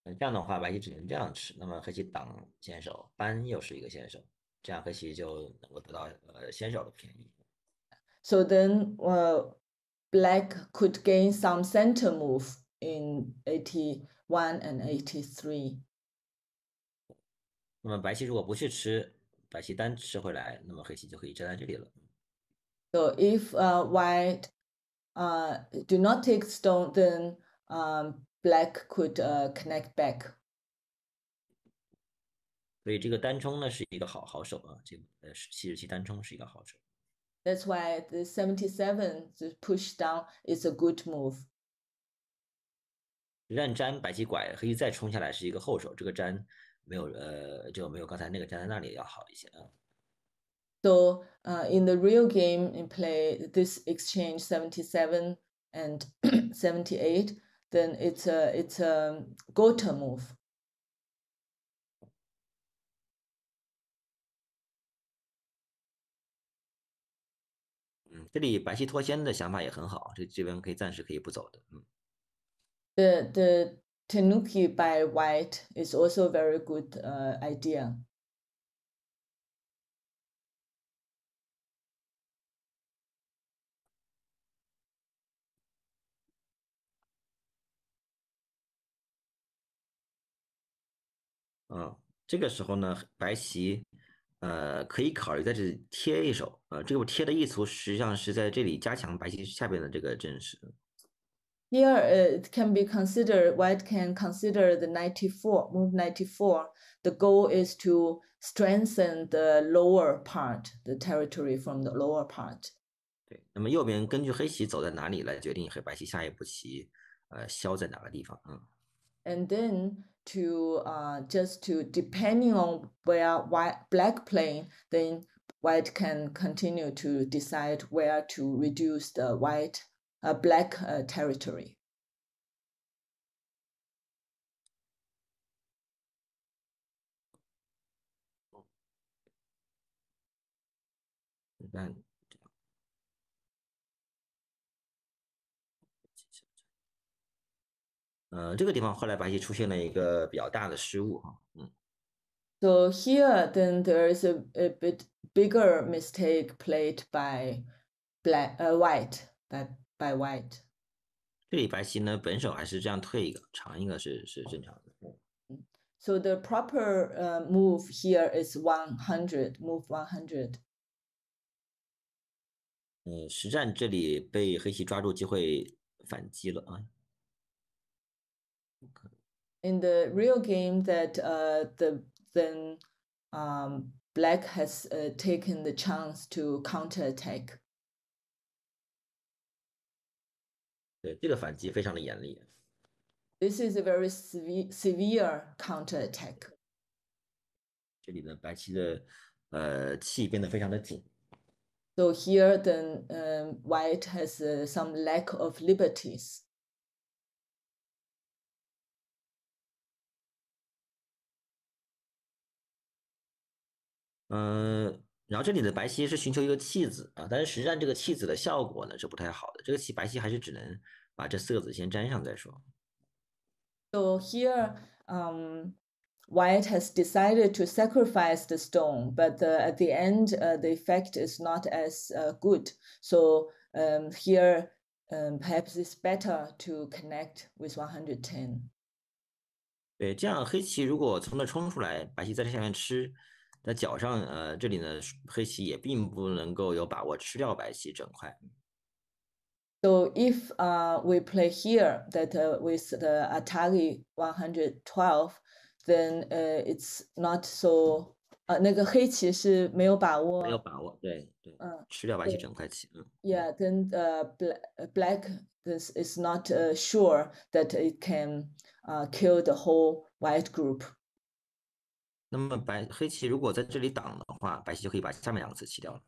这样的话，白皙只能这样吃，那么黑皙挡先手，斑又是一个先手，这样黑皙就能够得到呃先手的便宜。So then, uh, black could gain some sente move in eighty 81 and 83. 那么白棋如果不去吃，白棋单吃回来，那么黑棋就可以站在这里了。 So if uh, white uh, do not take stone, then um, black could uh, connect back. 所以这个单冲呢是一个好好手啊，这个呃七十七单冲是一个好手。 That's why the 77 to push down is a good move. 实战粘白棋拐，黑棋再冲下来是一个后手，这个粘没有呃就没有刚才那个粘在那里要好一些啊。So uh, in the real game, in play this exchange 77 and 78, then it's a it's a Gota move. 嗯，这里白棋脱先的想法也很好，这这边可以暂时可以不走的。嗯，The the Tenuki by white is also a very good idea. 啊，这个时候呢，白棋呃可以考虑在这里贴一手，呃，这个贴的意图实际上是在这里加强白棋下边的这个阵势。Here uh, it can be considered, white can consider the 94, move 94. The goal is to strengthen the lower part, the territory from the lower part. 对，那么右边根据黑棋走在哪里来决定黑白棋下一步棋呃消在哪个地方。嗯， And then to uh, just to depending on where white black playing, then white can continue to decide where to reduce the white uh, black territory. Then. So here, then there is a, a bit bigger mistake played by black, uh, white, that by white. 这里白棋呢，本手还是这样退一个，长一个是是正常的。 So the proper uh, move here is 100, move 100. 嗯，实战这里被黑棋抓住机会反击了啊。 In the real game, that uh, the then um, black has uh, taken the chance to counterattack. 对，这个反击非常的严厉。 This is a very severe, severe counterattack. 这里呢，白棋的呃气变得非常的紧。 So here, then um, white has uh, some lack of liberties. 嗯， 然后这里的白棋是寻求一个弃子啊，但是实战这个弃子的效果呢是不太好的，这个棋白棋还是只能把这四个子先粘上再说。So here, um, white has decided to sacrifice the stone, but uh, at the end, uh, the effect is not as uh, good. So um, here, um, perhaps it's better to connect with 110. 对，这样黑棋如果从那冲出来，白棋在这下面吃，在角上，呃，这里呢，黑棋也并不能够有把握吃掉白棋整块。 So if uh, we play here that uh, with the Atari 112, then uh, it's not so. 呃，那个黑棋是没有把握。没有把握，对对，嗯，吃掉白棋对整块棋，嗯。 Yeah, then uh, bla- black this is not uh, sure that it can uh, kill the whole white group. 那么白黑棋如果在这里挡的话，白棋就可以把下面两个子弃掉了。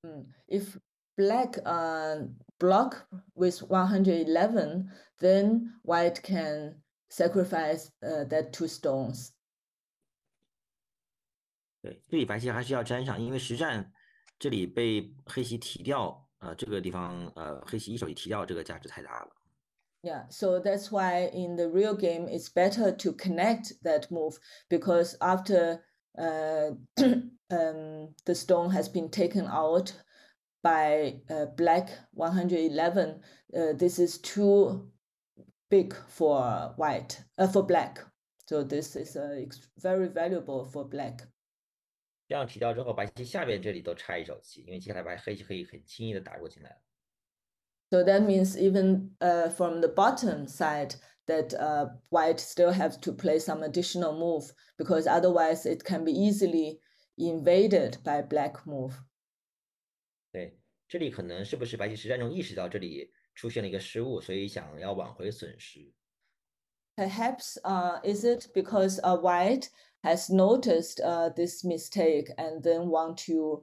Mm. If black uh, block with one hundred eleven, then white can sacrifice uh, that two stones. 对，这里白棋还是要粘上，因为实战这里被黑棋提掉，呃，这个地方呃黑棋一手一提掉，这个价值太大了。Yeah, so that's why in the real game it's better to connect that move because after uh, um, the stone has been taken out by uh, black 111, uh, this is too big for white, uh, for black. So this is uh, ex- very valuable for black. 这样提掉之后，白棋下边这里都插一手棋，因为接下来白黑棋可以很轻易的打入进来了。 So that means even uh, from the bottom side, that uh, white still have to play some additional move because otherwise it can be easily invaded by black move. 对，这里可能是不是白棋实战中意识到这里出现了一个失误，所以想要挽回损失。 Perhaps uh, is it because uh, white has noticed uh, this mistake and then want to uh,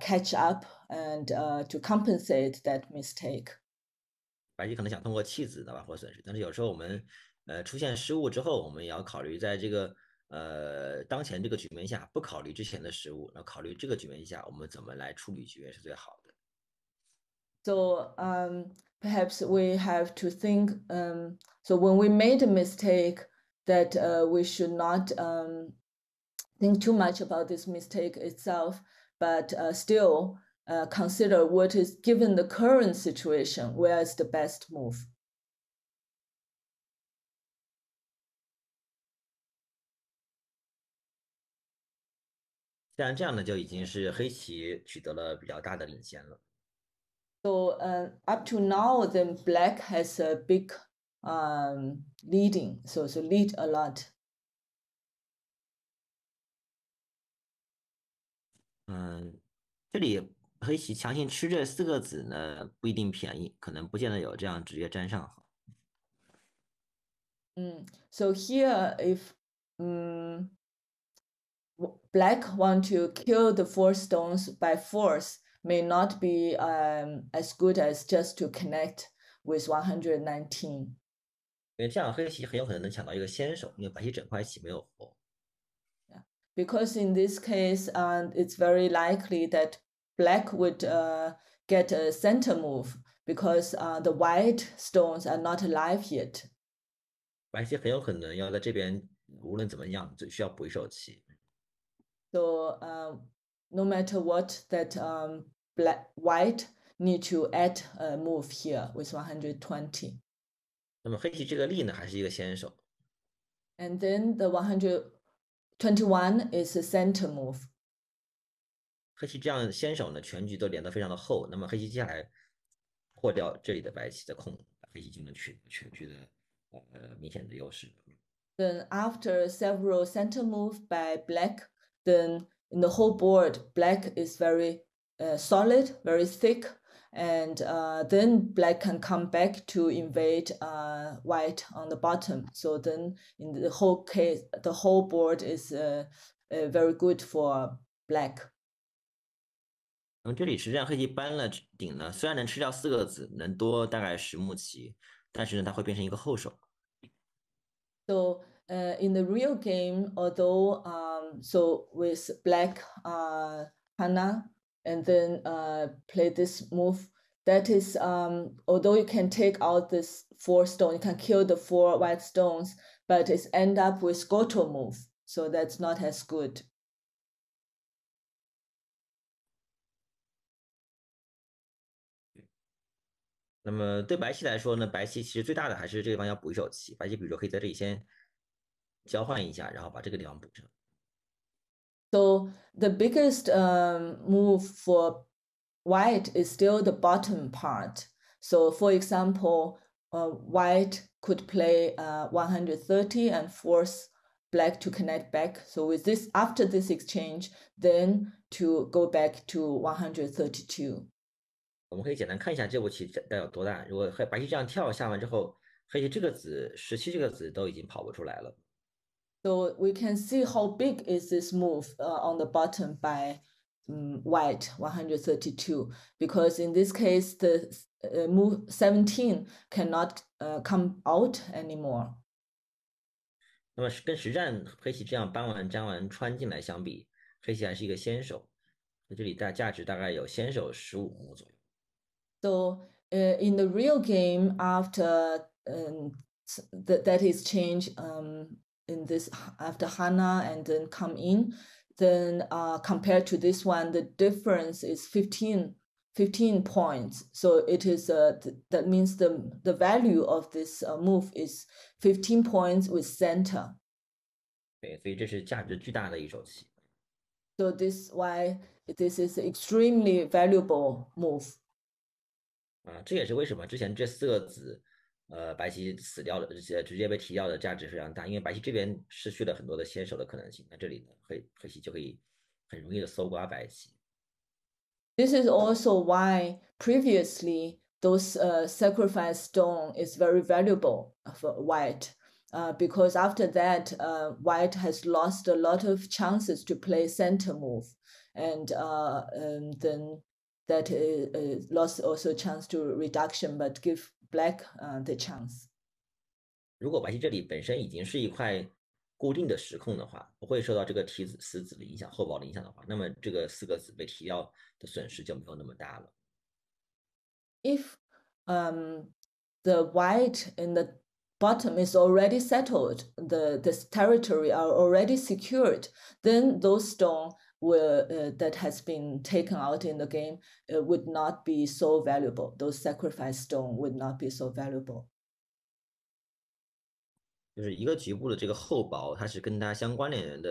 catch up and uh, to compensate that mistake? 白棋可能想通过弃子来挽回损失，但是有时候我们呃出现失误之后，我们也要考虑在这个呃当前这个局面下，不考虑之前的失误，然后考虑这个局面下我们怎么来处理局面是最好的。 So um, perhaps we have to think. Um, so when we made a mistake, that uh, we should not um, think too much about this mistake itself, but uh, still uh, consider what is, given the current situation, where is the best move. So uh, up to now, then black has a big um, leading, so so lead a lot. 嗯，这里黑棋强行吃这四个子呢，不一定便宜，可能不见得有这样直接粘上好。Mm. So here, if mm, black want to kill the four stones by force, may not be um, as good as just to connect with one hundred nineteen 因为这样黑棋很有可能能抢到一个先手，因为白棋整块棋没有活。because in this case, uh, it's very likely that black would uh, get a sente move because uh, the white stones are not alive yet. so uh, no matter what, that um, black white need to add a move here with 120. and then the 100 21 is a sente move. move。黑棋这样先手呢，全局都连得非常的厚，那么黑棋接下来破掉这里的白棋的空，黑棋就能取全局的呃明显的优势。Then after several sente move by black, then in the whole board, black is very uh, solid, very thick and uh, then black can come back to invade uh, white on the bottom. So then in the whole case, the whole board is uh, uh very good for black. 那么这里实际上黑棋搬了顶呢，虽然能吃掉四个子，能多大概十目棋，但是呢，它会变成一个后手。So uh, in the real game, although um, so with black uh, Hane and then uh, play this move. That is, um, although you can take out this four stone, you can kill the four white stones, but it's end up with gote move. So that's not as good. 那么对白棋来说呢，白棋其实最大的还是这个地方要补一手棋。白棋比如说可以在这里先交换一下，然后把这个地方补上。So the biggest um, move for white is still the bottom part. So for example, uh, white could play uh, 130 and force black to connect back. So with this, after this exchange, then to go back to 132. 我们可以简单看一下这步棋带有多大。如果黑白棋这样跳下完之后，黑棋这个子十七这个子都已经跑不出来了。 So we can see how big is this move uh, on the bottom by um, white 132 because in this case the uh, move 17 cannot uh, come out anymore. 那么是跟实战黑棋这样搬完粘完穿进来相比，黑棋还是一个先手，在这里大价值大概有先手十五目左右。 So uh, in the real game, after um, s- that that is change um, in this after Hane and then come in, then uh, compared to this one, the difference is 15, 15 points. So it is, uh, th that means the, the value of this uh, move is 15 points with center. so this why this is extremely valuable move. 啊，这也是为什么之前这色子。呃，白棋死掉了，直接直接被提掉的价值非常大，因为白棋这边失去了很多的先手的可能性。那这里呢，黑黑棋就可以很容易的搜刮白棋。This is also why previously those uh sacrifice stone is very valuable for white. Uh, because after that, uh, white has lost a lot of chances to play sente move, and uh, and then that uh, lost also chance to reduction, but give black uh, the chance. 如果白棋这里本身已经是一块固定的实控的话，不会受到这个提子死子的影响、后保的影响的话，那么这个四个子被提掉的损失就没有那么大了。 if um, the white in the bottom is already settled, the this territory are already secured, then those stone will uh, that has been taken out in the game uh, would not be so valuable. Those sacrifice stone would not be so valuable. 就是一个局部的这个厚薄，它是跟它相关联的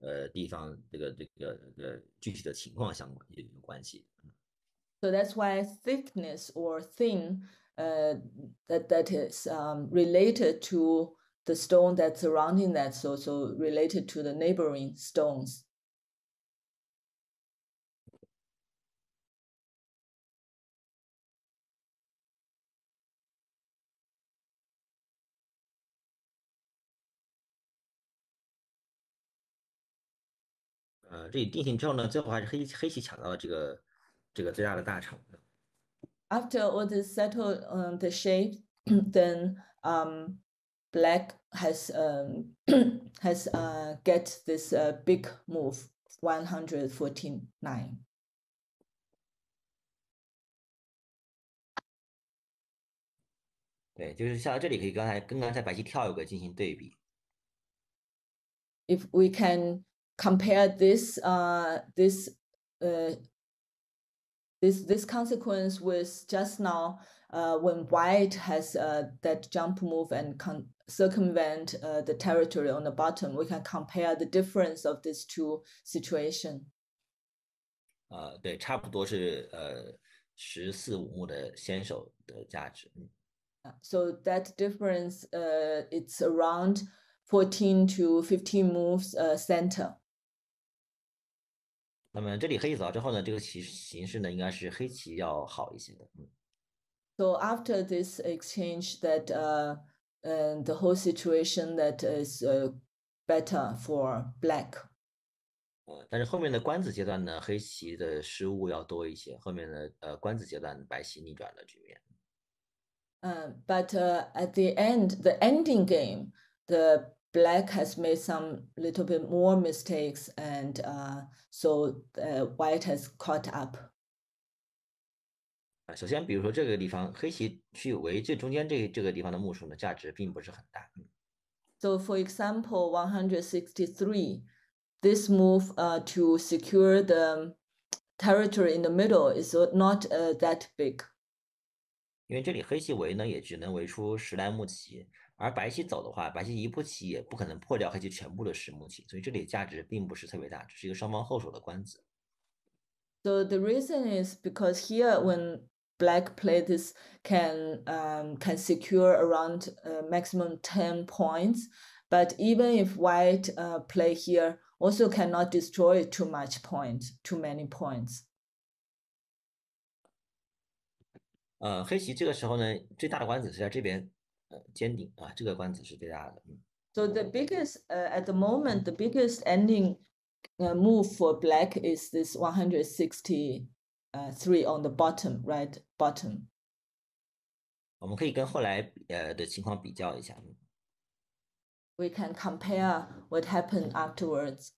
呃地方，这个这个呃具体的情况相关有关系。 So that's why thickness or thin uh, that that is um, related to the stone that's surrounding that, so so related to the neighboring stones. 这里定型之后呢，最后还是黑黑棋抢到了这个这个最大的大场。After all the settle on the shape, then um black has um has uh get this uh big move one hundred fourteen nine. 对，就是下到这里可以刚才跟刚才白棋跳一个进行对比。If we can. compare this uh this uh this this consequence with just now uh when white has uh that jump move and con- circumvent uh, the territory on the bottom we can compare the difference of these two situation 呃，对，差不多是呃十四五目的先手的价值。嗯 Uh, so that difference uh it's around 14 to 15 moves uh center 那么这里黑棋走之后呢，这个棋形势呢应该是黑棋要好一些的。嗯 So after this exchange, that uh, and the whole situation that is uh, better for black. 呃，但是后面的官子阶段呢，黑棋的失误要多一些。后面的呃官子阶段，白棋逆转了局面。Uh, but uh, at the end, the ending game, the black has made some little bit more mistakes, and uh, so uh, white has caught up. 啊，首先比如说这个地方，黑棋去围这中间这这个地方的目数呢，价值并不是很大。嗯 So, for example, 163, this move uh, to secure the territory in the middle is not uh, that big. 因为这里黑棋围呢，也只能围出十来目棋， 而白棋走的话，白棋一步棋也不可能破掉黑棋全部的实目棋，所以这里价值并不是特别大，只是一个双方后手的官子。So the reason is because here when black play this can um, can secure around uh, maximum 10 points but even if white uh, play here also cannot destroy too much points too many points 呃，黑棋这个时候呢，最大的官子是在这边，呃，尖顶啊，这个官子是最大的。嗯 so the biggest uh, at the moment the biggest ending uh, move for black is this 163 on the bottom right bottom 我们可以跟后来呃的情况比较一下。嗯 we can compare what happened afterwards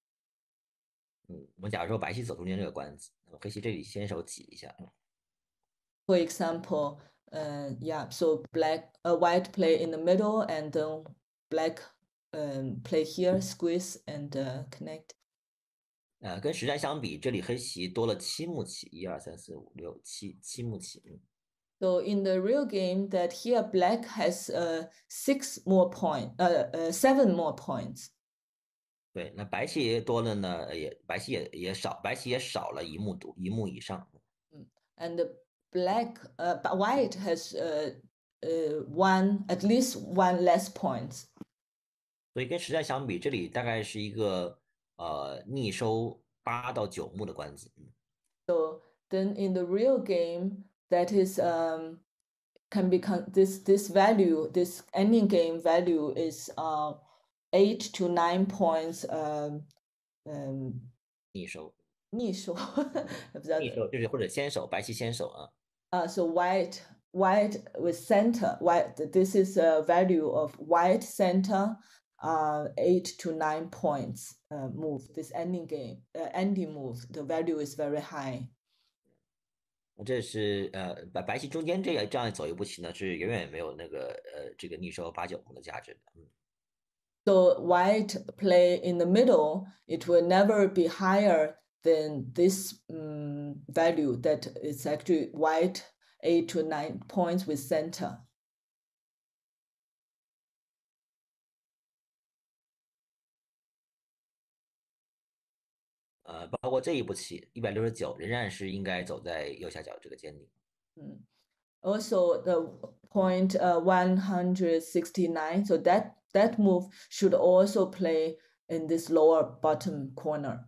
嗯，我们假如说白棋走中间这个官子，那么黑棋这里先手挤一下。嗯 for example, uh, yeah, so black, uh, white play in the middle and then black um, play here, squeeze and uh, connect. 呃，跟实战相比，这里黑棋多了七目棋，一二三四五六七七目棋。嗯 So in the real game, that here black has uh, six more point, uh, uh, seven more points. 对，那白棋多了呢，也白棋也也少，白棋也少了一目多一目以上。 And the black, uh, but white has uh, uh, one, at least one less points. 所以跟实战相比，这里大概是一个呃逆收八到九目的官子。嗯 So then in the real game, that is um can become this this value, this ending game value is uh eight to nine points um um 逆收，逆手不知道逆收就是或者先手，白棋先手啊。 uh so white white with center white this is a value of white center uh eight to nine points uh move this ending game uh, ending move the value is very high 这是呃白白棋中间这个这样走一步棋呢，是远远没有那个呃这个逆收八九目的价值的。嗯 So white play in the middle, it will never be higher than this um, value that is actually white eight to nine points with center. 呃，包括这一步棋一百六十九，仍然是应该走在右下角这个尖顶。 Mm. Also, the point uh, 169, so that, that move should also play in this lower bottom corner.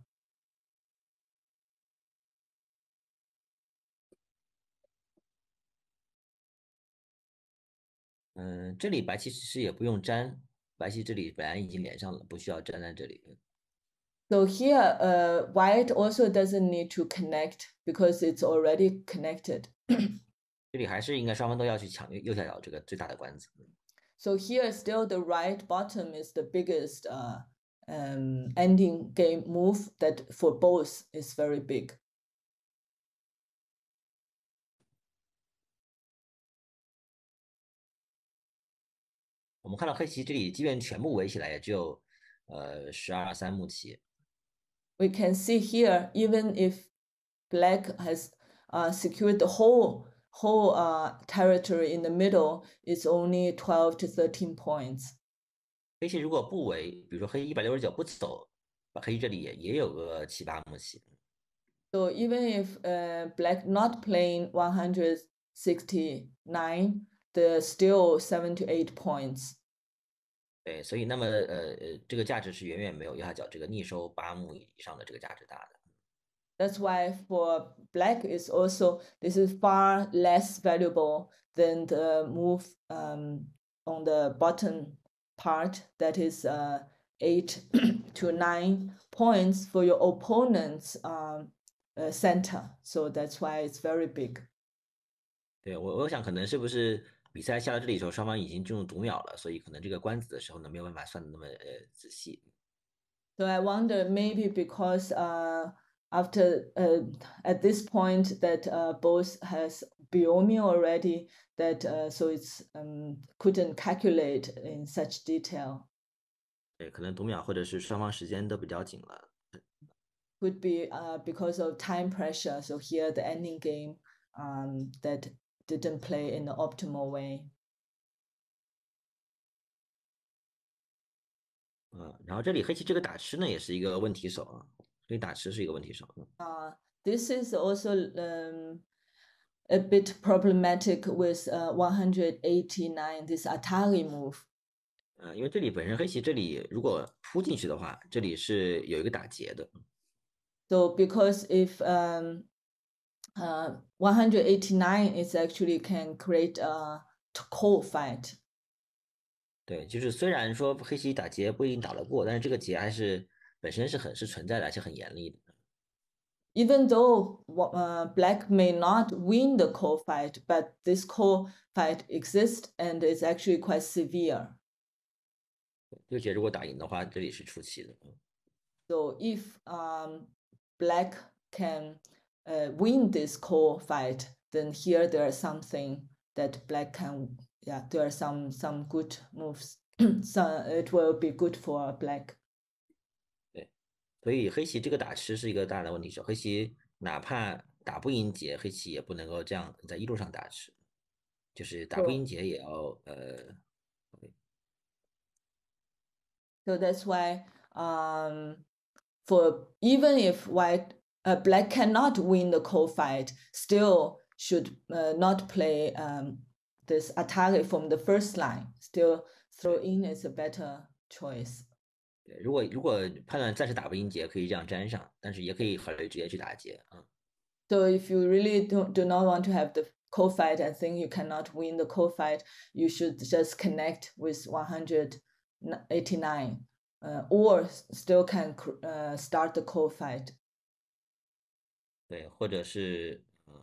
嗯，这里白棋其实也不用粘，白棋这里本来已经连上了，不需要粘在这里。So here, uh, white also doesn't need to connect because it's already connected. 这里还是应该双方都要去抢右右下角这个最大的关子。So here, still the right bottom is the biggest uh, um, ending game move that for both is very big. 我们看到黑棋这里，即便全部围起来，也只有呃十二三目棋。We can see here, even if black has uh, secured the whole whole uh, territory in the middle, it's only 12 to 13 points. 黑棋如果不围，比如说黑一百六十九不走，黑这里也也有个七八目棋。So even if uh, black not playing 169, the still seven to eight points. 对，所以那么呃呃，这个价值是远远没有右下角这个逆收八目以上的这个价值大的。That's why for black is also this is far less valuable than the move um, on the bottom part that is uh, eight to nine points for your opponent's um, uh, center. So that's why it's very big. 对我，我想可能是不是 比赛下到这里的时候，双方已经进入读秒了，所以可能这个官子的时候呢，没有办法算的那么呃仔细。So I wonder maybe because uh after uh at this point that uh both has byoyomi already that uh so it's um couldn't calculate in such detail. 对，可能读秒或者是双方时间都比较紧了。Could be uh because of time pressure. So here the ending game um that didn't play in the optimal way. 嗯，然后这里黑棋这个打吃呢，也是一个问题手啊，所以打吃是一个问题手。Uh, this is also um, a bit problematic with uh, 189, this Atari move. 呃，因为这里本身黑棋这里如果扑进去的话，这里是有一个打劫的。So because if um, uh, 189 is actually can create a ko fight。对，就是虽然说黑崎打劫不一定打得过，但是这个劫还是本身是很是存在的，而且很严厉的。Even though uh, black may not win the ko fight, but this ko fight exists and is actually quite severe. 这节如果打赢的话，这里是出奇的。So if um black can uh, win this ko fight, then here there is something that black can yeah there are some some good moves. so it will be good for black. 对，所以黑棋这个打吃是一个大的问题，是黑棋哪怕打不赢劫，黑棋也不能够这样在一路上打吃，就是打不赢劫也要呃。So that's why um for even if white uh, black cannot win the ko fight, still should uh, not play um, this attack from the first line. Still, throw in is a better choice. 如果如果判断暂时打不赢结，可以这样粘上，但是也可以考虑直接去打结啊。So if you really do do not want to have the ko fight, I think you cannot win the ko fight. You should just connect with 189, uh, or still can uh, start the ko fight 对，或者是呃，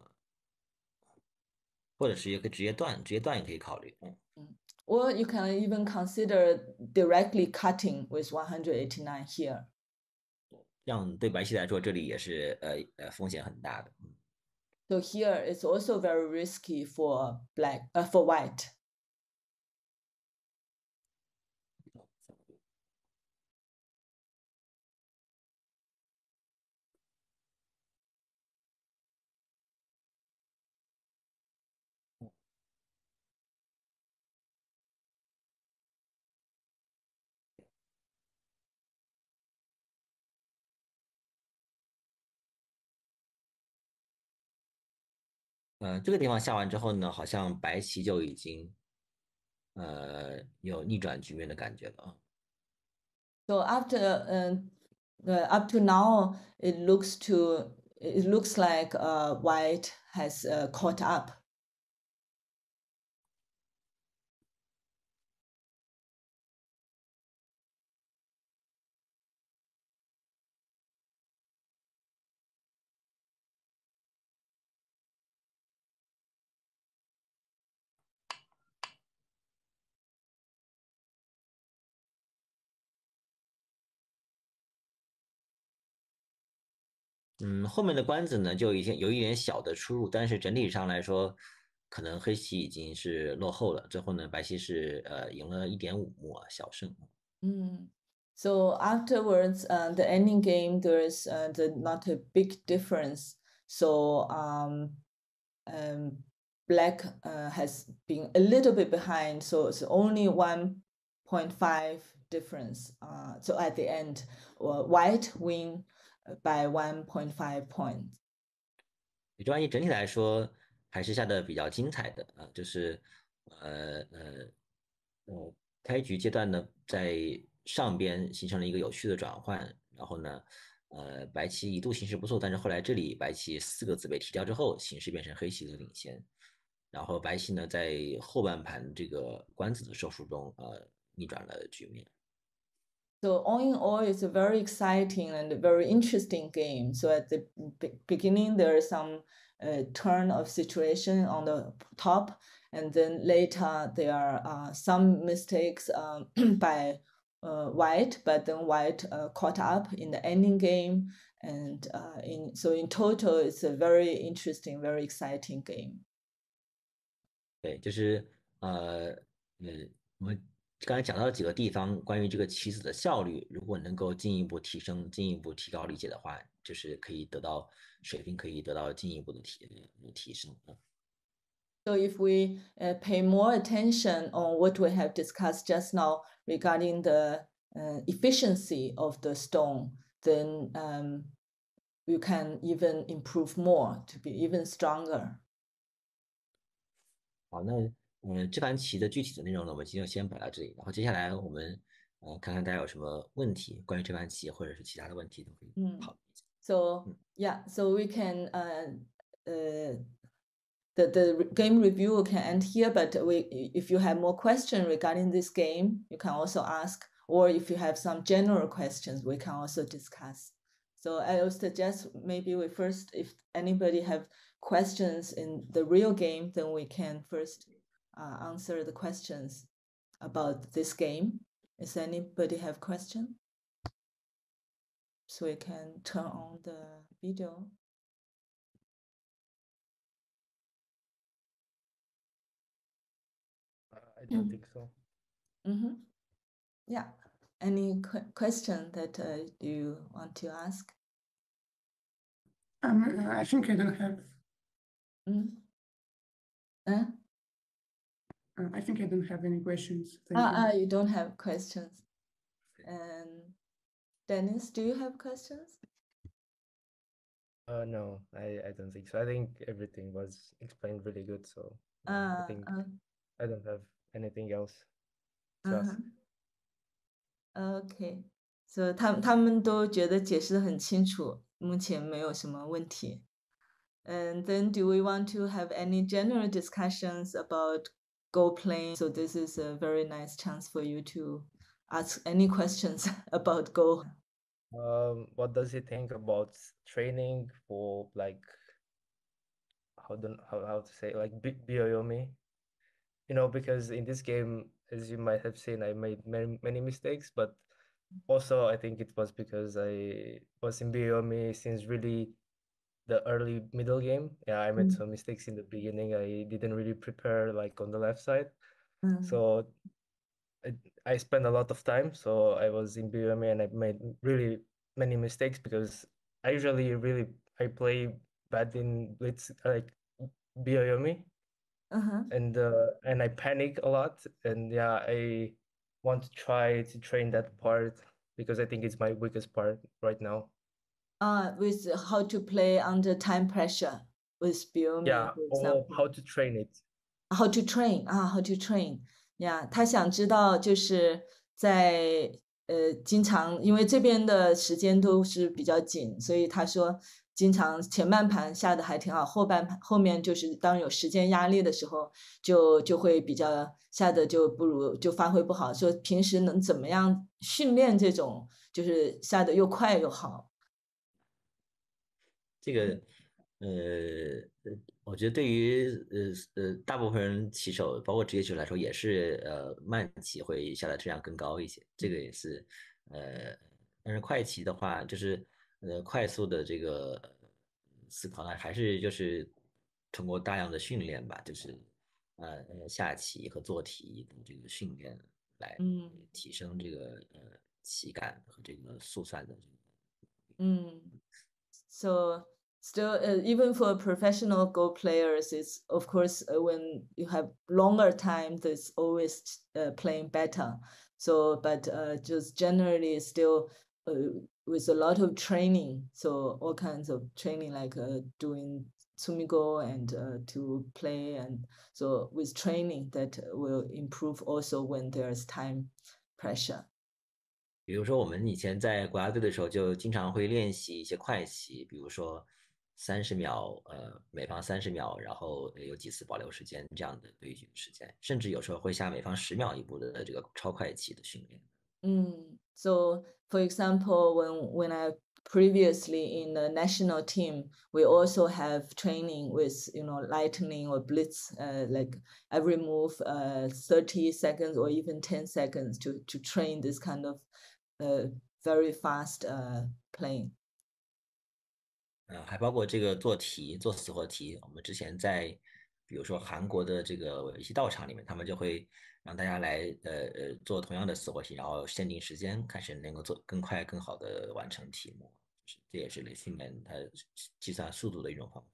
或者是也可以直接断，直接断也可以考虑。嗯。Or you can even consider directly cutting with 189 here. 这样对白棋来说，这里也是呃呃风险很大的。So here it's also very risky for black, uh, for white. 呃，这个地方下完之后呢，好像白棋就已经呃有逆转局面的感觉了啊。So after um uh, up to now, it looks to it looks like uh white has uh, caught up. 嗯，后面的关子呢，就已经有一点小的出入，但是整体上来说，可能黑棋已经是落后了，最后呢，白棋是呃赢了一点五目啊，小胜。嗯，So afterwards, uh, the ending game there's uh, the not a big difference. So um, um, black uh, has been a little bit behind, so it's only one point five difference. Uh, so at the end, white win by one point five points. 这专业整体来说还是下的比较精彩的啊，就是呃呃呃，开局阶段呢，在上边形成了一个有序的转换，然后呢，呃，白棋一度形势不错，但是后来这里白棋四个子被提掉之后，形势变成黑棋的领先，然后白棋呢在后半盘这个官子的收束中，呃，逆转了局面。So all in all, it's a very exciting and very interesting game. So at the beginning, there is some uh, turn of situation on the top, and then later there are uh, some mistakes um, by uh, white, but then white uh, caught up in the ending game, and uh, in so in total, it's a very interesting, very exciting game. 对，就是呃，嗯，我们 刚才讲到几个地方，关于这个棋子的效率，如果能够进一步提升、进一步提高理解的话，就是可以得到水平，可以得到进一步的提提升。So if we uh, pay more attention on what we have discussed just now regarding the uh, efficiency of the stone, then um, you can even improve more to be even stronger. 好，那嗯，这盘棋的具体的内容呢，我们今天就先摆到这里。然后接下来我们呃看看大家有什么问题，关于这盘棋或者是其他的问题都可以讨论一下。So yeah, so we can uh uh the the game review can end here. But we if you have more questions regarding this game, you can also ask. Or if you have some general questions, we can also discuss. So I would suggest maybe we first, if anybody have questions in the real game, then we can first uh, answer the questions about this game. Does anybody have question? So we can turn on the video. Uh, I don't mm. think so. Mm-hmm. Yeah. Any qu question that uh, you want to ask? Um, I think I don't have. Mm. Uh? Uh, I think I don't have any questions. Thank ah, you. Ah, you don't have questions. And Denis, do you have questions? Uh, no, I, I don't think so. I think everything was explained really good. So uh, uh, I ah, think ah. I don't have anything else. -huh. OK，所、so, 以他他们都觉得解释的很清楚，目前没有什么问题。And then do we want to have any general discussions about Go playing. So this is a very nice chance for you to ask any questions about Go. Um, what does he think about training for like how do how, how to say like Byoyomi? You know, because in this game, as you might have seen, I made many many mistakes, but also I think it was because I was in Byoyomi since really the early middle game. Yeah, I made mm. some mistakes in the beginning. I didn't really prepare like on the left side. Mm. So I, I spent a lot of time. So I was in BMA and I made really many mistakes because I usually really I play bad in blitz like byoyomi. Uh-huh. And uh, and I panic a lot. And yeah, I want to try to train that part because I think it's my weakest part right now uh, with how to play under time pressure with Bill. Yeah, or how to train it. How to train 啊，how to train 呀、yeah,，他想知道就是在呃经常因为这边的时间都是比较紧，所以他说经常前半盘下的还挺好，后半盘后面就是当有时间压力的时候，就就会比较下的就不如就发挥不好。说平时能怎么样训练这种就是下的又快又好。这个，呃，我觉得对于呃呃大部分人棋手，包括职业棋手来说，也是呃慢棋会下的质量更高一些。这个也是，呃，但是快棋的话，就是呃快速的这个思考呢，还是就是通过大量的训练吧，就是呃呃下棋和做题的这个训练来嗯提升这个呃棋感和这个速算的这个。Mm. So still, uh, even for professional Go players, it's of course uh, when you have longer time, there's always uh, playing better. So, but uh, just generally still uh, with a lot of training. So all kinds of training, like uh, doing tsumego and to play, and so with training that will improve also when there's time pressure. 比如说，我们以前在国家队的时候，就经常会练习一些快棋，比如说三十秒，呃，每方三十秒，然后有几次保留时间这样的对局时间，甚至有时候会下每方十秒一步的这个超快棋的训练。 Mm. So, for example, when when I previously in the national team, we also have training with you know lightning or blitz, uh, like every move, uh, thirty seconds or even ten seconds to to train this kind of, uh, very fast uh playing. 呃，还包括这个做题、做死活题。我们之前在，比如说韩国的这个围棋道场里面，他们就会让大家来，呃呃，做同样的死活题，然后限定时间，看谁能够做更快、更好的完成题目。就是这也是来训练它计算速度的一种方法。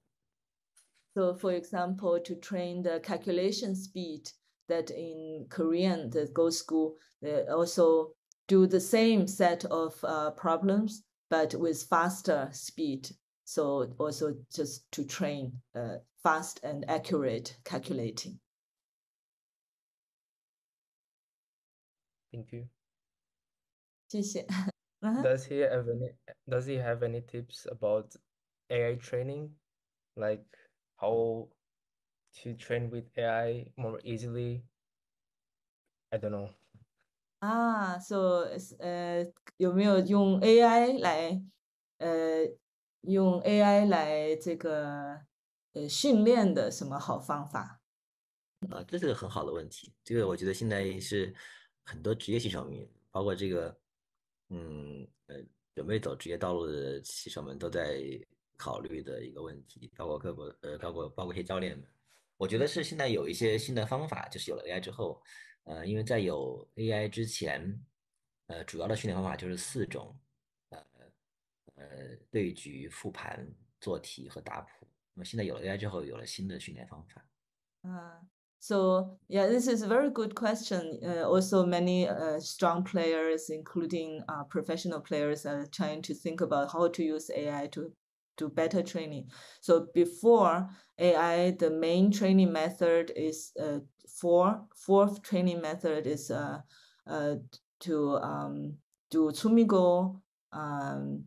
So, for example, to train the calculation speed, that in Korean, the Go school, they also do the same set of uh, problems, but with faster speed. So also just to train uh, fast and accurate calculating. Thank you. Uh-huh. does he have any does he have any tips about AI training? Like how to train with AI more easily? I don't know. 啊，so 呃，有没有用 AI 来呃用 AI 来这个呃训练的什么好方法？啊，这是个很好的问题。这个我觉得现在是很多职业棋手们，包括这个，嗯呃，准备走职业道路的棋手们都在考虑的一个问题，包括各国呃，包括包括一些教练们。我觉得是现在有一些新的方法，就是有了 AI 之后，呃，因为在有 AI 之前，呃，主要的训练方法就是四种，呃呃，对局、复盘、做题和打谱。那么现在有了 AI 之后，有了新的训练方法。 Uh, so yeah, this is a very good question. Uh, also, many uh, strong players, including uh, professional players, are trying to think about how to use AI to do better training. So before AI, the main training method is uh, four, fourth training method is uh, uh, to um, do Tsumego um,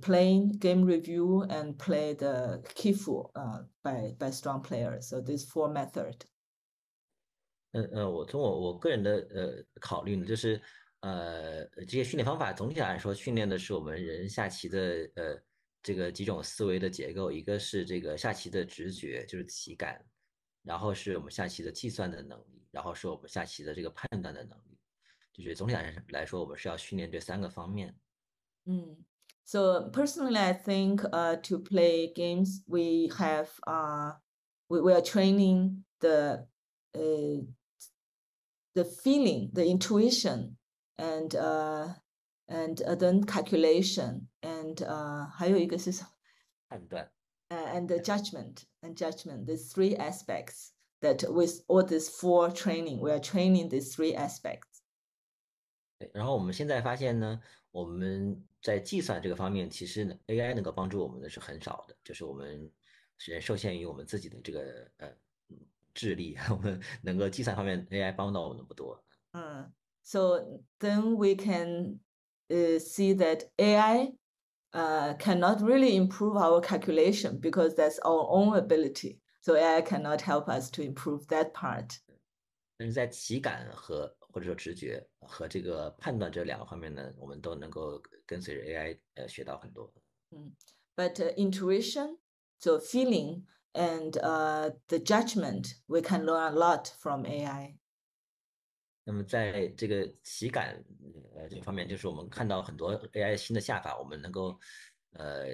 playing game review and play the Kifu uh, by by strong players. So these four method. 嗯呃，我从我我个人的呃考虑呢，就是呃这些训练方法总体来说训练的是我们人下棋的呃这个几种思维的结构，一个是这个下棋的直觉，就是棋感，然后是我们下棋的计算的能力，然后是我们下棋的这个判断的能力，就是总体来来说，我们是要训练这三个方面。 Mm. So personally, I think uh, to play games, we have uh, we, we are training the uh, the feeling, the intuition, and uh, and uh, then calculation, and uh, 还有一个是什么？判断， uh, and the judgment and judgment. These three aspects that with all these four training, we are training these three aspects. 对，然后我们现在发现呢，我们在计算这个方面，其实呢 AI 能够帮助我们的是很少的，就是我们是受限于我们自己的这个呃嗯智力，我们能够计算方面 AI 帮到我们的不多。 Uh, so then we can uh, see that AI uh, cannot really improve our calculation because that's our own ability. So AI cannot help us to improve that part. 但是在棋感和或者说直觉和这个判断这两个方面呢，我们都能够跟随着 AI 呃学到很多。 But uh, intuition, so feeling, and uh, the judgment, we can learn a lot from AI. 那么在这个体感呃这方面，就是我们看到很多 AI 新的下法，我们能够呃，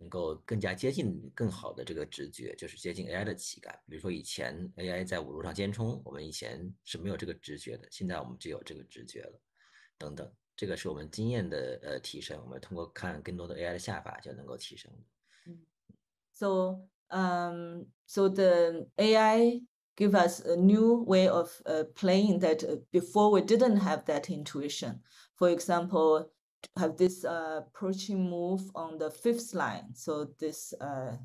能够更加接近更好的这个直觉，就是接近 AI 的体感。比如说以前 AI 在五路上监冲，我们以前是没有这个直觉的，现在我们就有这个直觉了，等等。这个是我们经验的呃提升，我们通过看更多的 AI 的下法就能够提升。嗯 So um so the AI give us a new way of uh, playing that uh, before we didn't have that intuition. For example, have this uh, approaching move on the fifth line. So this uh,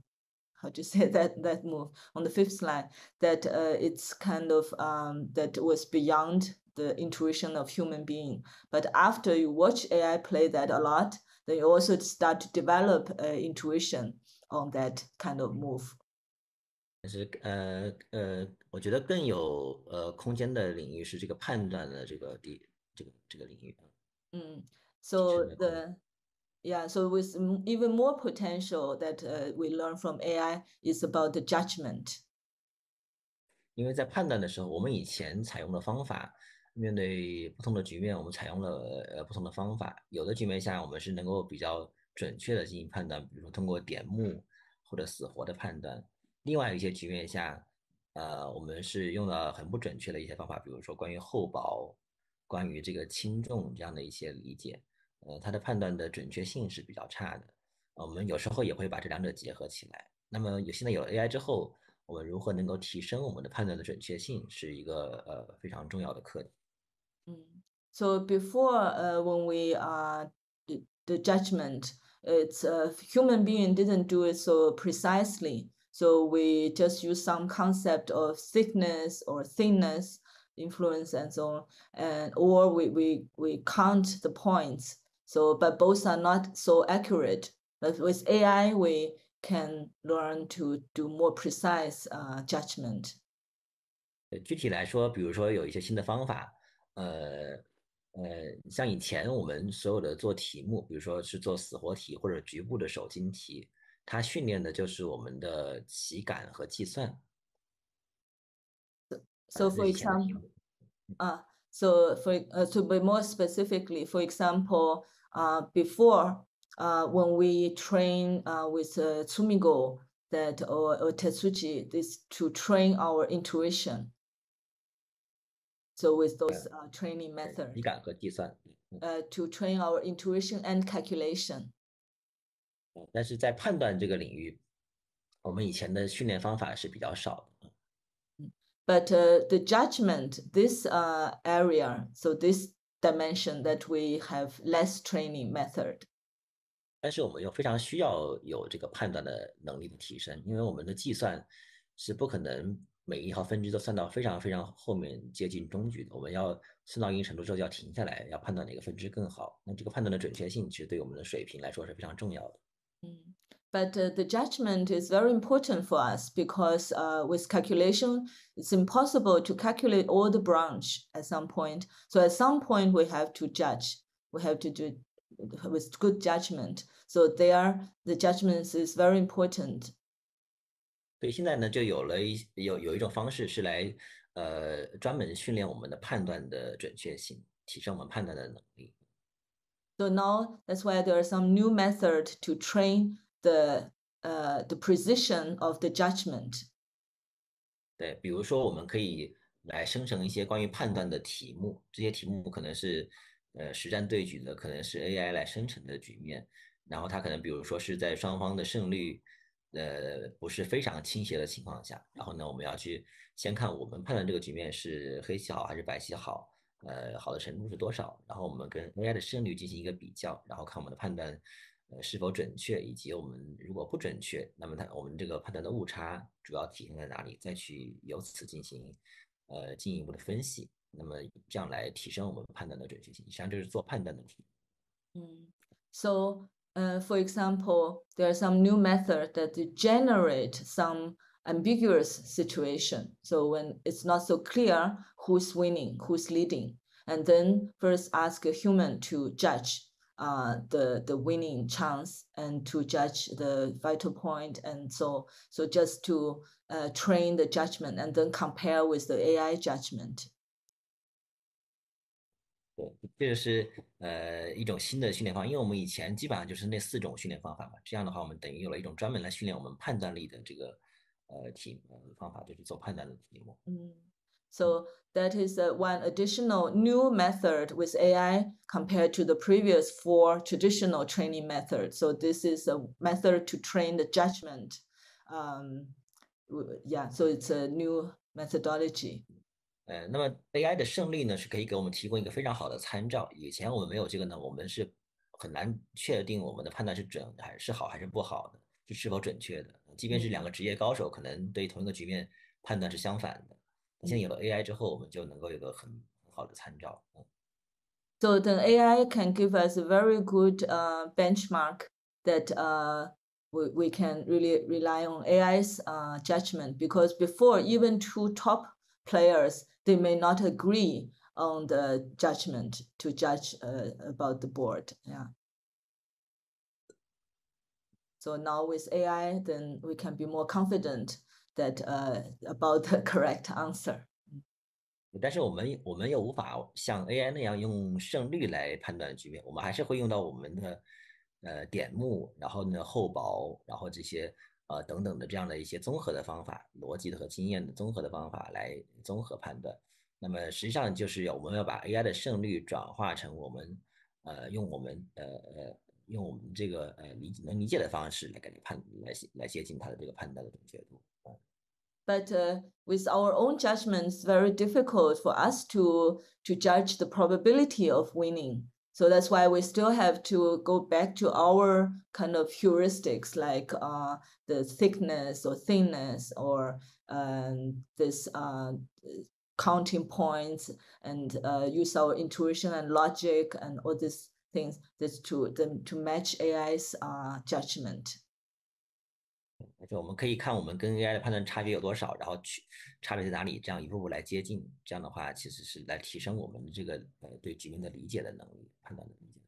how do you say that that move on the fifth line that uh, it's kind of um, that was beyond the intuition of human being. But after you watch AI play that a lot, then you also start to develop uh, intuition on that kind of move. 但是呃呃， 我觉得更有呃空间的领域是这个判断的这个地这个这个领域。嗯，so the yeah, so with even more potential that uh, we learn from AI is about the judgment. 因为在判断的时候，我们以前采用的方法，面对不同的局面，我们采用了呃不同的方法。有的局面下，我们是能够比较准确的进行判断，比如说通过点目或者死活的判断。另外一些局面下，呃，我们是用了很不准确的一些方法，比如说关于厚薄、关于这个轻重这样的一些理解，呃，它的判断的准确性是比较差的。我们有时候也会把这两者结合起来。那么有现在有 AI 之后，我们如何能够提升我们的判断的准确性，是一个呃非常重要的课题。嗯，So before, uh, when we uh the, the judgment, it's a human being didn't do it so precisely. So we just use some concept of thickness or thinness, influence and so on, and or we, we, we count the points. So but both are not so accurate. But with AI, we can learn to do more precise uh, judgment. 具体来说，比如说有一些新的方法，呃呃，像以前我们所有的做题目，比如说是做死活题或者局部的手筋题， 它训练的就是我们的体感和计算。So for example, uh, so for uh, to be more specifically, for example, uh, before uh, when we train uh, with uh, Tsumego that or, or tesuji, this to train our intuition. So with those uh, training methods, uh, to train our intuition and calculation. 但是在判断这个领域，我们以前的训练方法是比较少的。But uh, the judgment, this uh, area, so this dimension that we have less training method. 但是我们又非常需要有这个判断的能力的提升，因为我们的计算是不可能每一条分支都算到非常非常后面接近终局的，我们要算到一定程度之后就要停下来，要判断哪个分支更好。那这个判断的准确性其实对我们的水平来说是非常重要的。Mm. But uh, the judgment is very important for us because uh, with calculation, it's impossible to calculate all the branch at some point. So at some point, we have to judge. We have to do it with good judgment. So there, the judgment is very important. 所以现在呢，就有了一有有一种方式是来呃专门训练我们的判断的准确性，提升我们判断的能力。 So now that's why there are some new method to train the uh, the precision of the judgment. 对，比如说我们可以来生成一些关于判断的题目，这些题目可能是呃实战对局的，可能是 AI 来生成的局面，然后它可能比如说是在双方的胜率呃不是非常倾斜的情况下，然后呢我们要去先看我们判断这个局面是黑棋好还是白棋好，呃好的程度是多少，然后我们跟 AI 的胜率进行一个比较，然后看我们的判断。呃，是否准确，以及我们如果不准确，那么它我们这个判断的误差主要体现在哪里？再去由此进行呃进一步的分析，那么这样来提升我们判断的准确性。实际上就是做判断的题。嗯 So, uh, for example, there are some new method that generate some ambiguous situation. So when it's not so clear who's winning, who's leading, and then first ask a human to judge uh, the the winning chance and to judge the vital point, and so so just to uh, train the judgment and then compare with the AI judgment. 对， 这个是呃一种新的训练方法，因为我们以前基本上就是那四种训练方法嘛。这样的话，我们等于有了一种专门来训练我们判断力的这个 呃题呃方法，就是做判断的题目。嗯，So that is uh, one additional new method with AI compared to the previous four traditional training methods. So this is a method to train the judgment. Um, yeah, so it's a new methodology. 呃，那么 AI 的胜利呢，是可以给我们提供一个非常好的参照。以前我们没有这个呢，我们是很难确定我们的判断是准还是好还是不好的，是是否准确的。 即便是两个职业高手，可能对同一个局面判断是相反的。现在有了 AI 之后，我们就能够有个很很好的参照。嗯。So the AI can give us a very good uh, benchmark that uh, we, we can really rely on AI's uh, judgment because before even two top players they may not agree on the judgment to judge uh, about the board. Yeah. So now with AI, then we can be more confident that uh, about the correct answer. 但是我们我们又无法像 AI 那样用胜率来判断局面，我们还是会用到我们的呃点目，然后呢厚薄，然后这些呃等等的这样的一些综合的方法，逻辑的和经验的综合的方法来综合判断。那么实际上就是要我们要把 AI 的胜率转化成我们呃用我们呃呃 用我们这个呃理能理解的方式来给它判来来接近它的这个判断的准确度。But uh, with our own judgments, very difficult for us to to judge the probability of winning. So that's why we still have to go back to our kind of heuristics like uh, the thickness or thinness or um, this uh, counting points and uh, use our intuition and logic and all these things that's to them to match AI's uh, judgment. 就我们可以看我们跟 AI 的判断差别有多少，然后去差别在哪里，这样一步步来接近。这样的话，其实是来提升我们的这个呃对局面的理解的能力、判断的理解。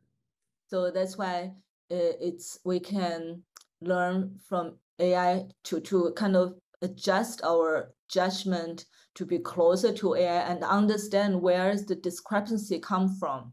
So that's why uh, it's we can learn from AI to to kind of adjust our judgment to be closer to AI and understand where is the discrepancy come from,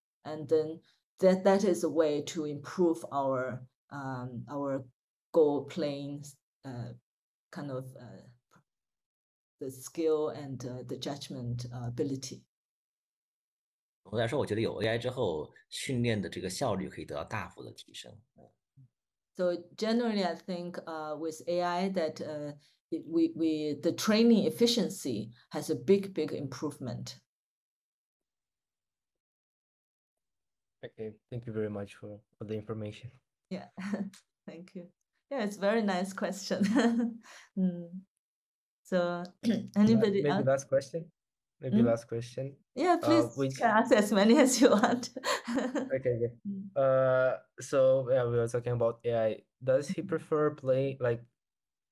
and then that that is a way to improve our um, our Go playing uh, kind of uh, the skill and uh, the judgment uh, ability. AI 之后，训练的这个效率可以得到大幅的提升。So generally, I think uh, with AI that uh, we we the training efficiency has a big big improvement. Okay, thank you very much for, for the information. Yeah, thank you. Yeah, it's very nice question. mm. So anybody Maybe else? last question. Maybe Mm. last question. Yeah, Uh, please which- can ask as many as you want. Okay, okay. Mm. Uh, so yeah, we were talking about AI. Does he prefer play like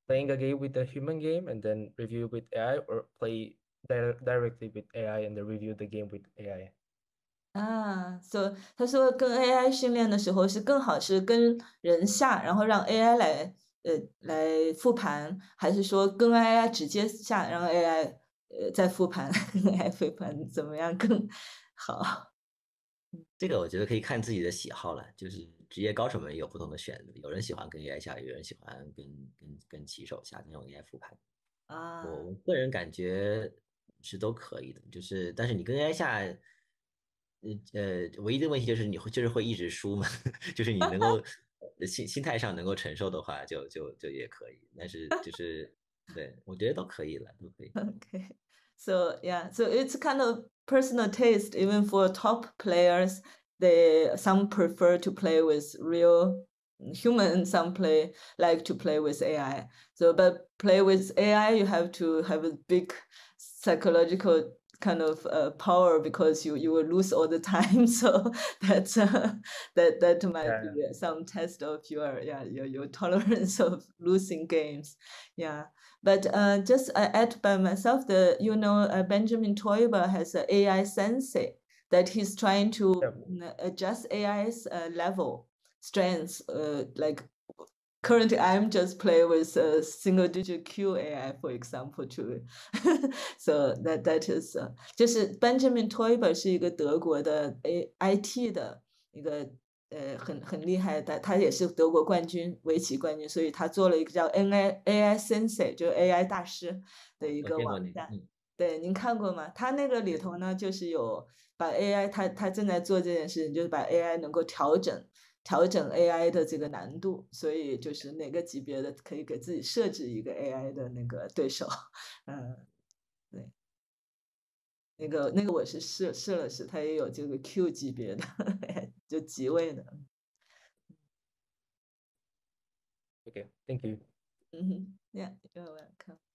playing a game with a human game and then review with AI, or play di directly with AI and then review the game with AI? 啊，所以他说跟 AI 训练的时候是更好是跟人下，然后让 AI 来呃来复盘，还是说跟 AI 直接下，让 AI 呃再复盘，AI 复盘怎么样更好？这个我觉得可以看自己的喜好了，就是职业高手们有不同的选择，有人喜欢跟 AI 下，有人喜欢跟跟跟棋手下那种 AI 复盘。啊，我我个人感觉是都可以的，就是但是你跟 AI 下，呃呃，唯一的问题就是你会就是会一直输嘛，就是你能够呃心心态上能够承受的话，就就就也可以，但是就是对我觉得都可以了，都可以。 Okay. So yeah, so it's kind of personal taste. Even for top players, they some prefer to play with real human, some play like to play with AI. So but play with AI, you have to have a big psychological kind of uh, power because you you will lose all the time. So that's uh, that that might Yeah. be uh, some test of your yeah your your tolerance of losing games. Yeah, but uh, just uh, add by myself the you know uh, Benjamin Teuber has a AI sensei that he's trying to mm, adjust AI's uh, level strengths. Uh, like currently, I'm just play with a single digit Q AI, for example, to so that that is 呃，就是 Benjamin Toiber 是一个德国的 A IT 的一个呃很很厉害的，他也是德国冠军，围棋冠军，所以他做了一个叫 NI AI Sensei，就是 AI 大师的一个网站。对，您看过吗？他那个里头呢，就是有把 AI，他他正在做这件事情，就是把 AI 能够调整调整 AI 的这个难度，所以就是哪个级别的可以给自己设置一个 AI 的那个对手，嗯，对，那个那个我是试试了试，它也有这个 Q 级别的，就级位的，Okay, thank you. 嗯哼，Yeah, you're welcome.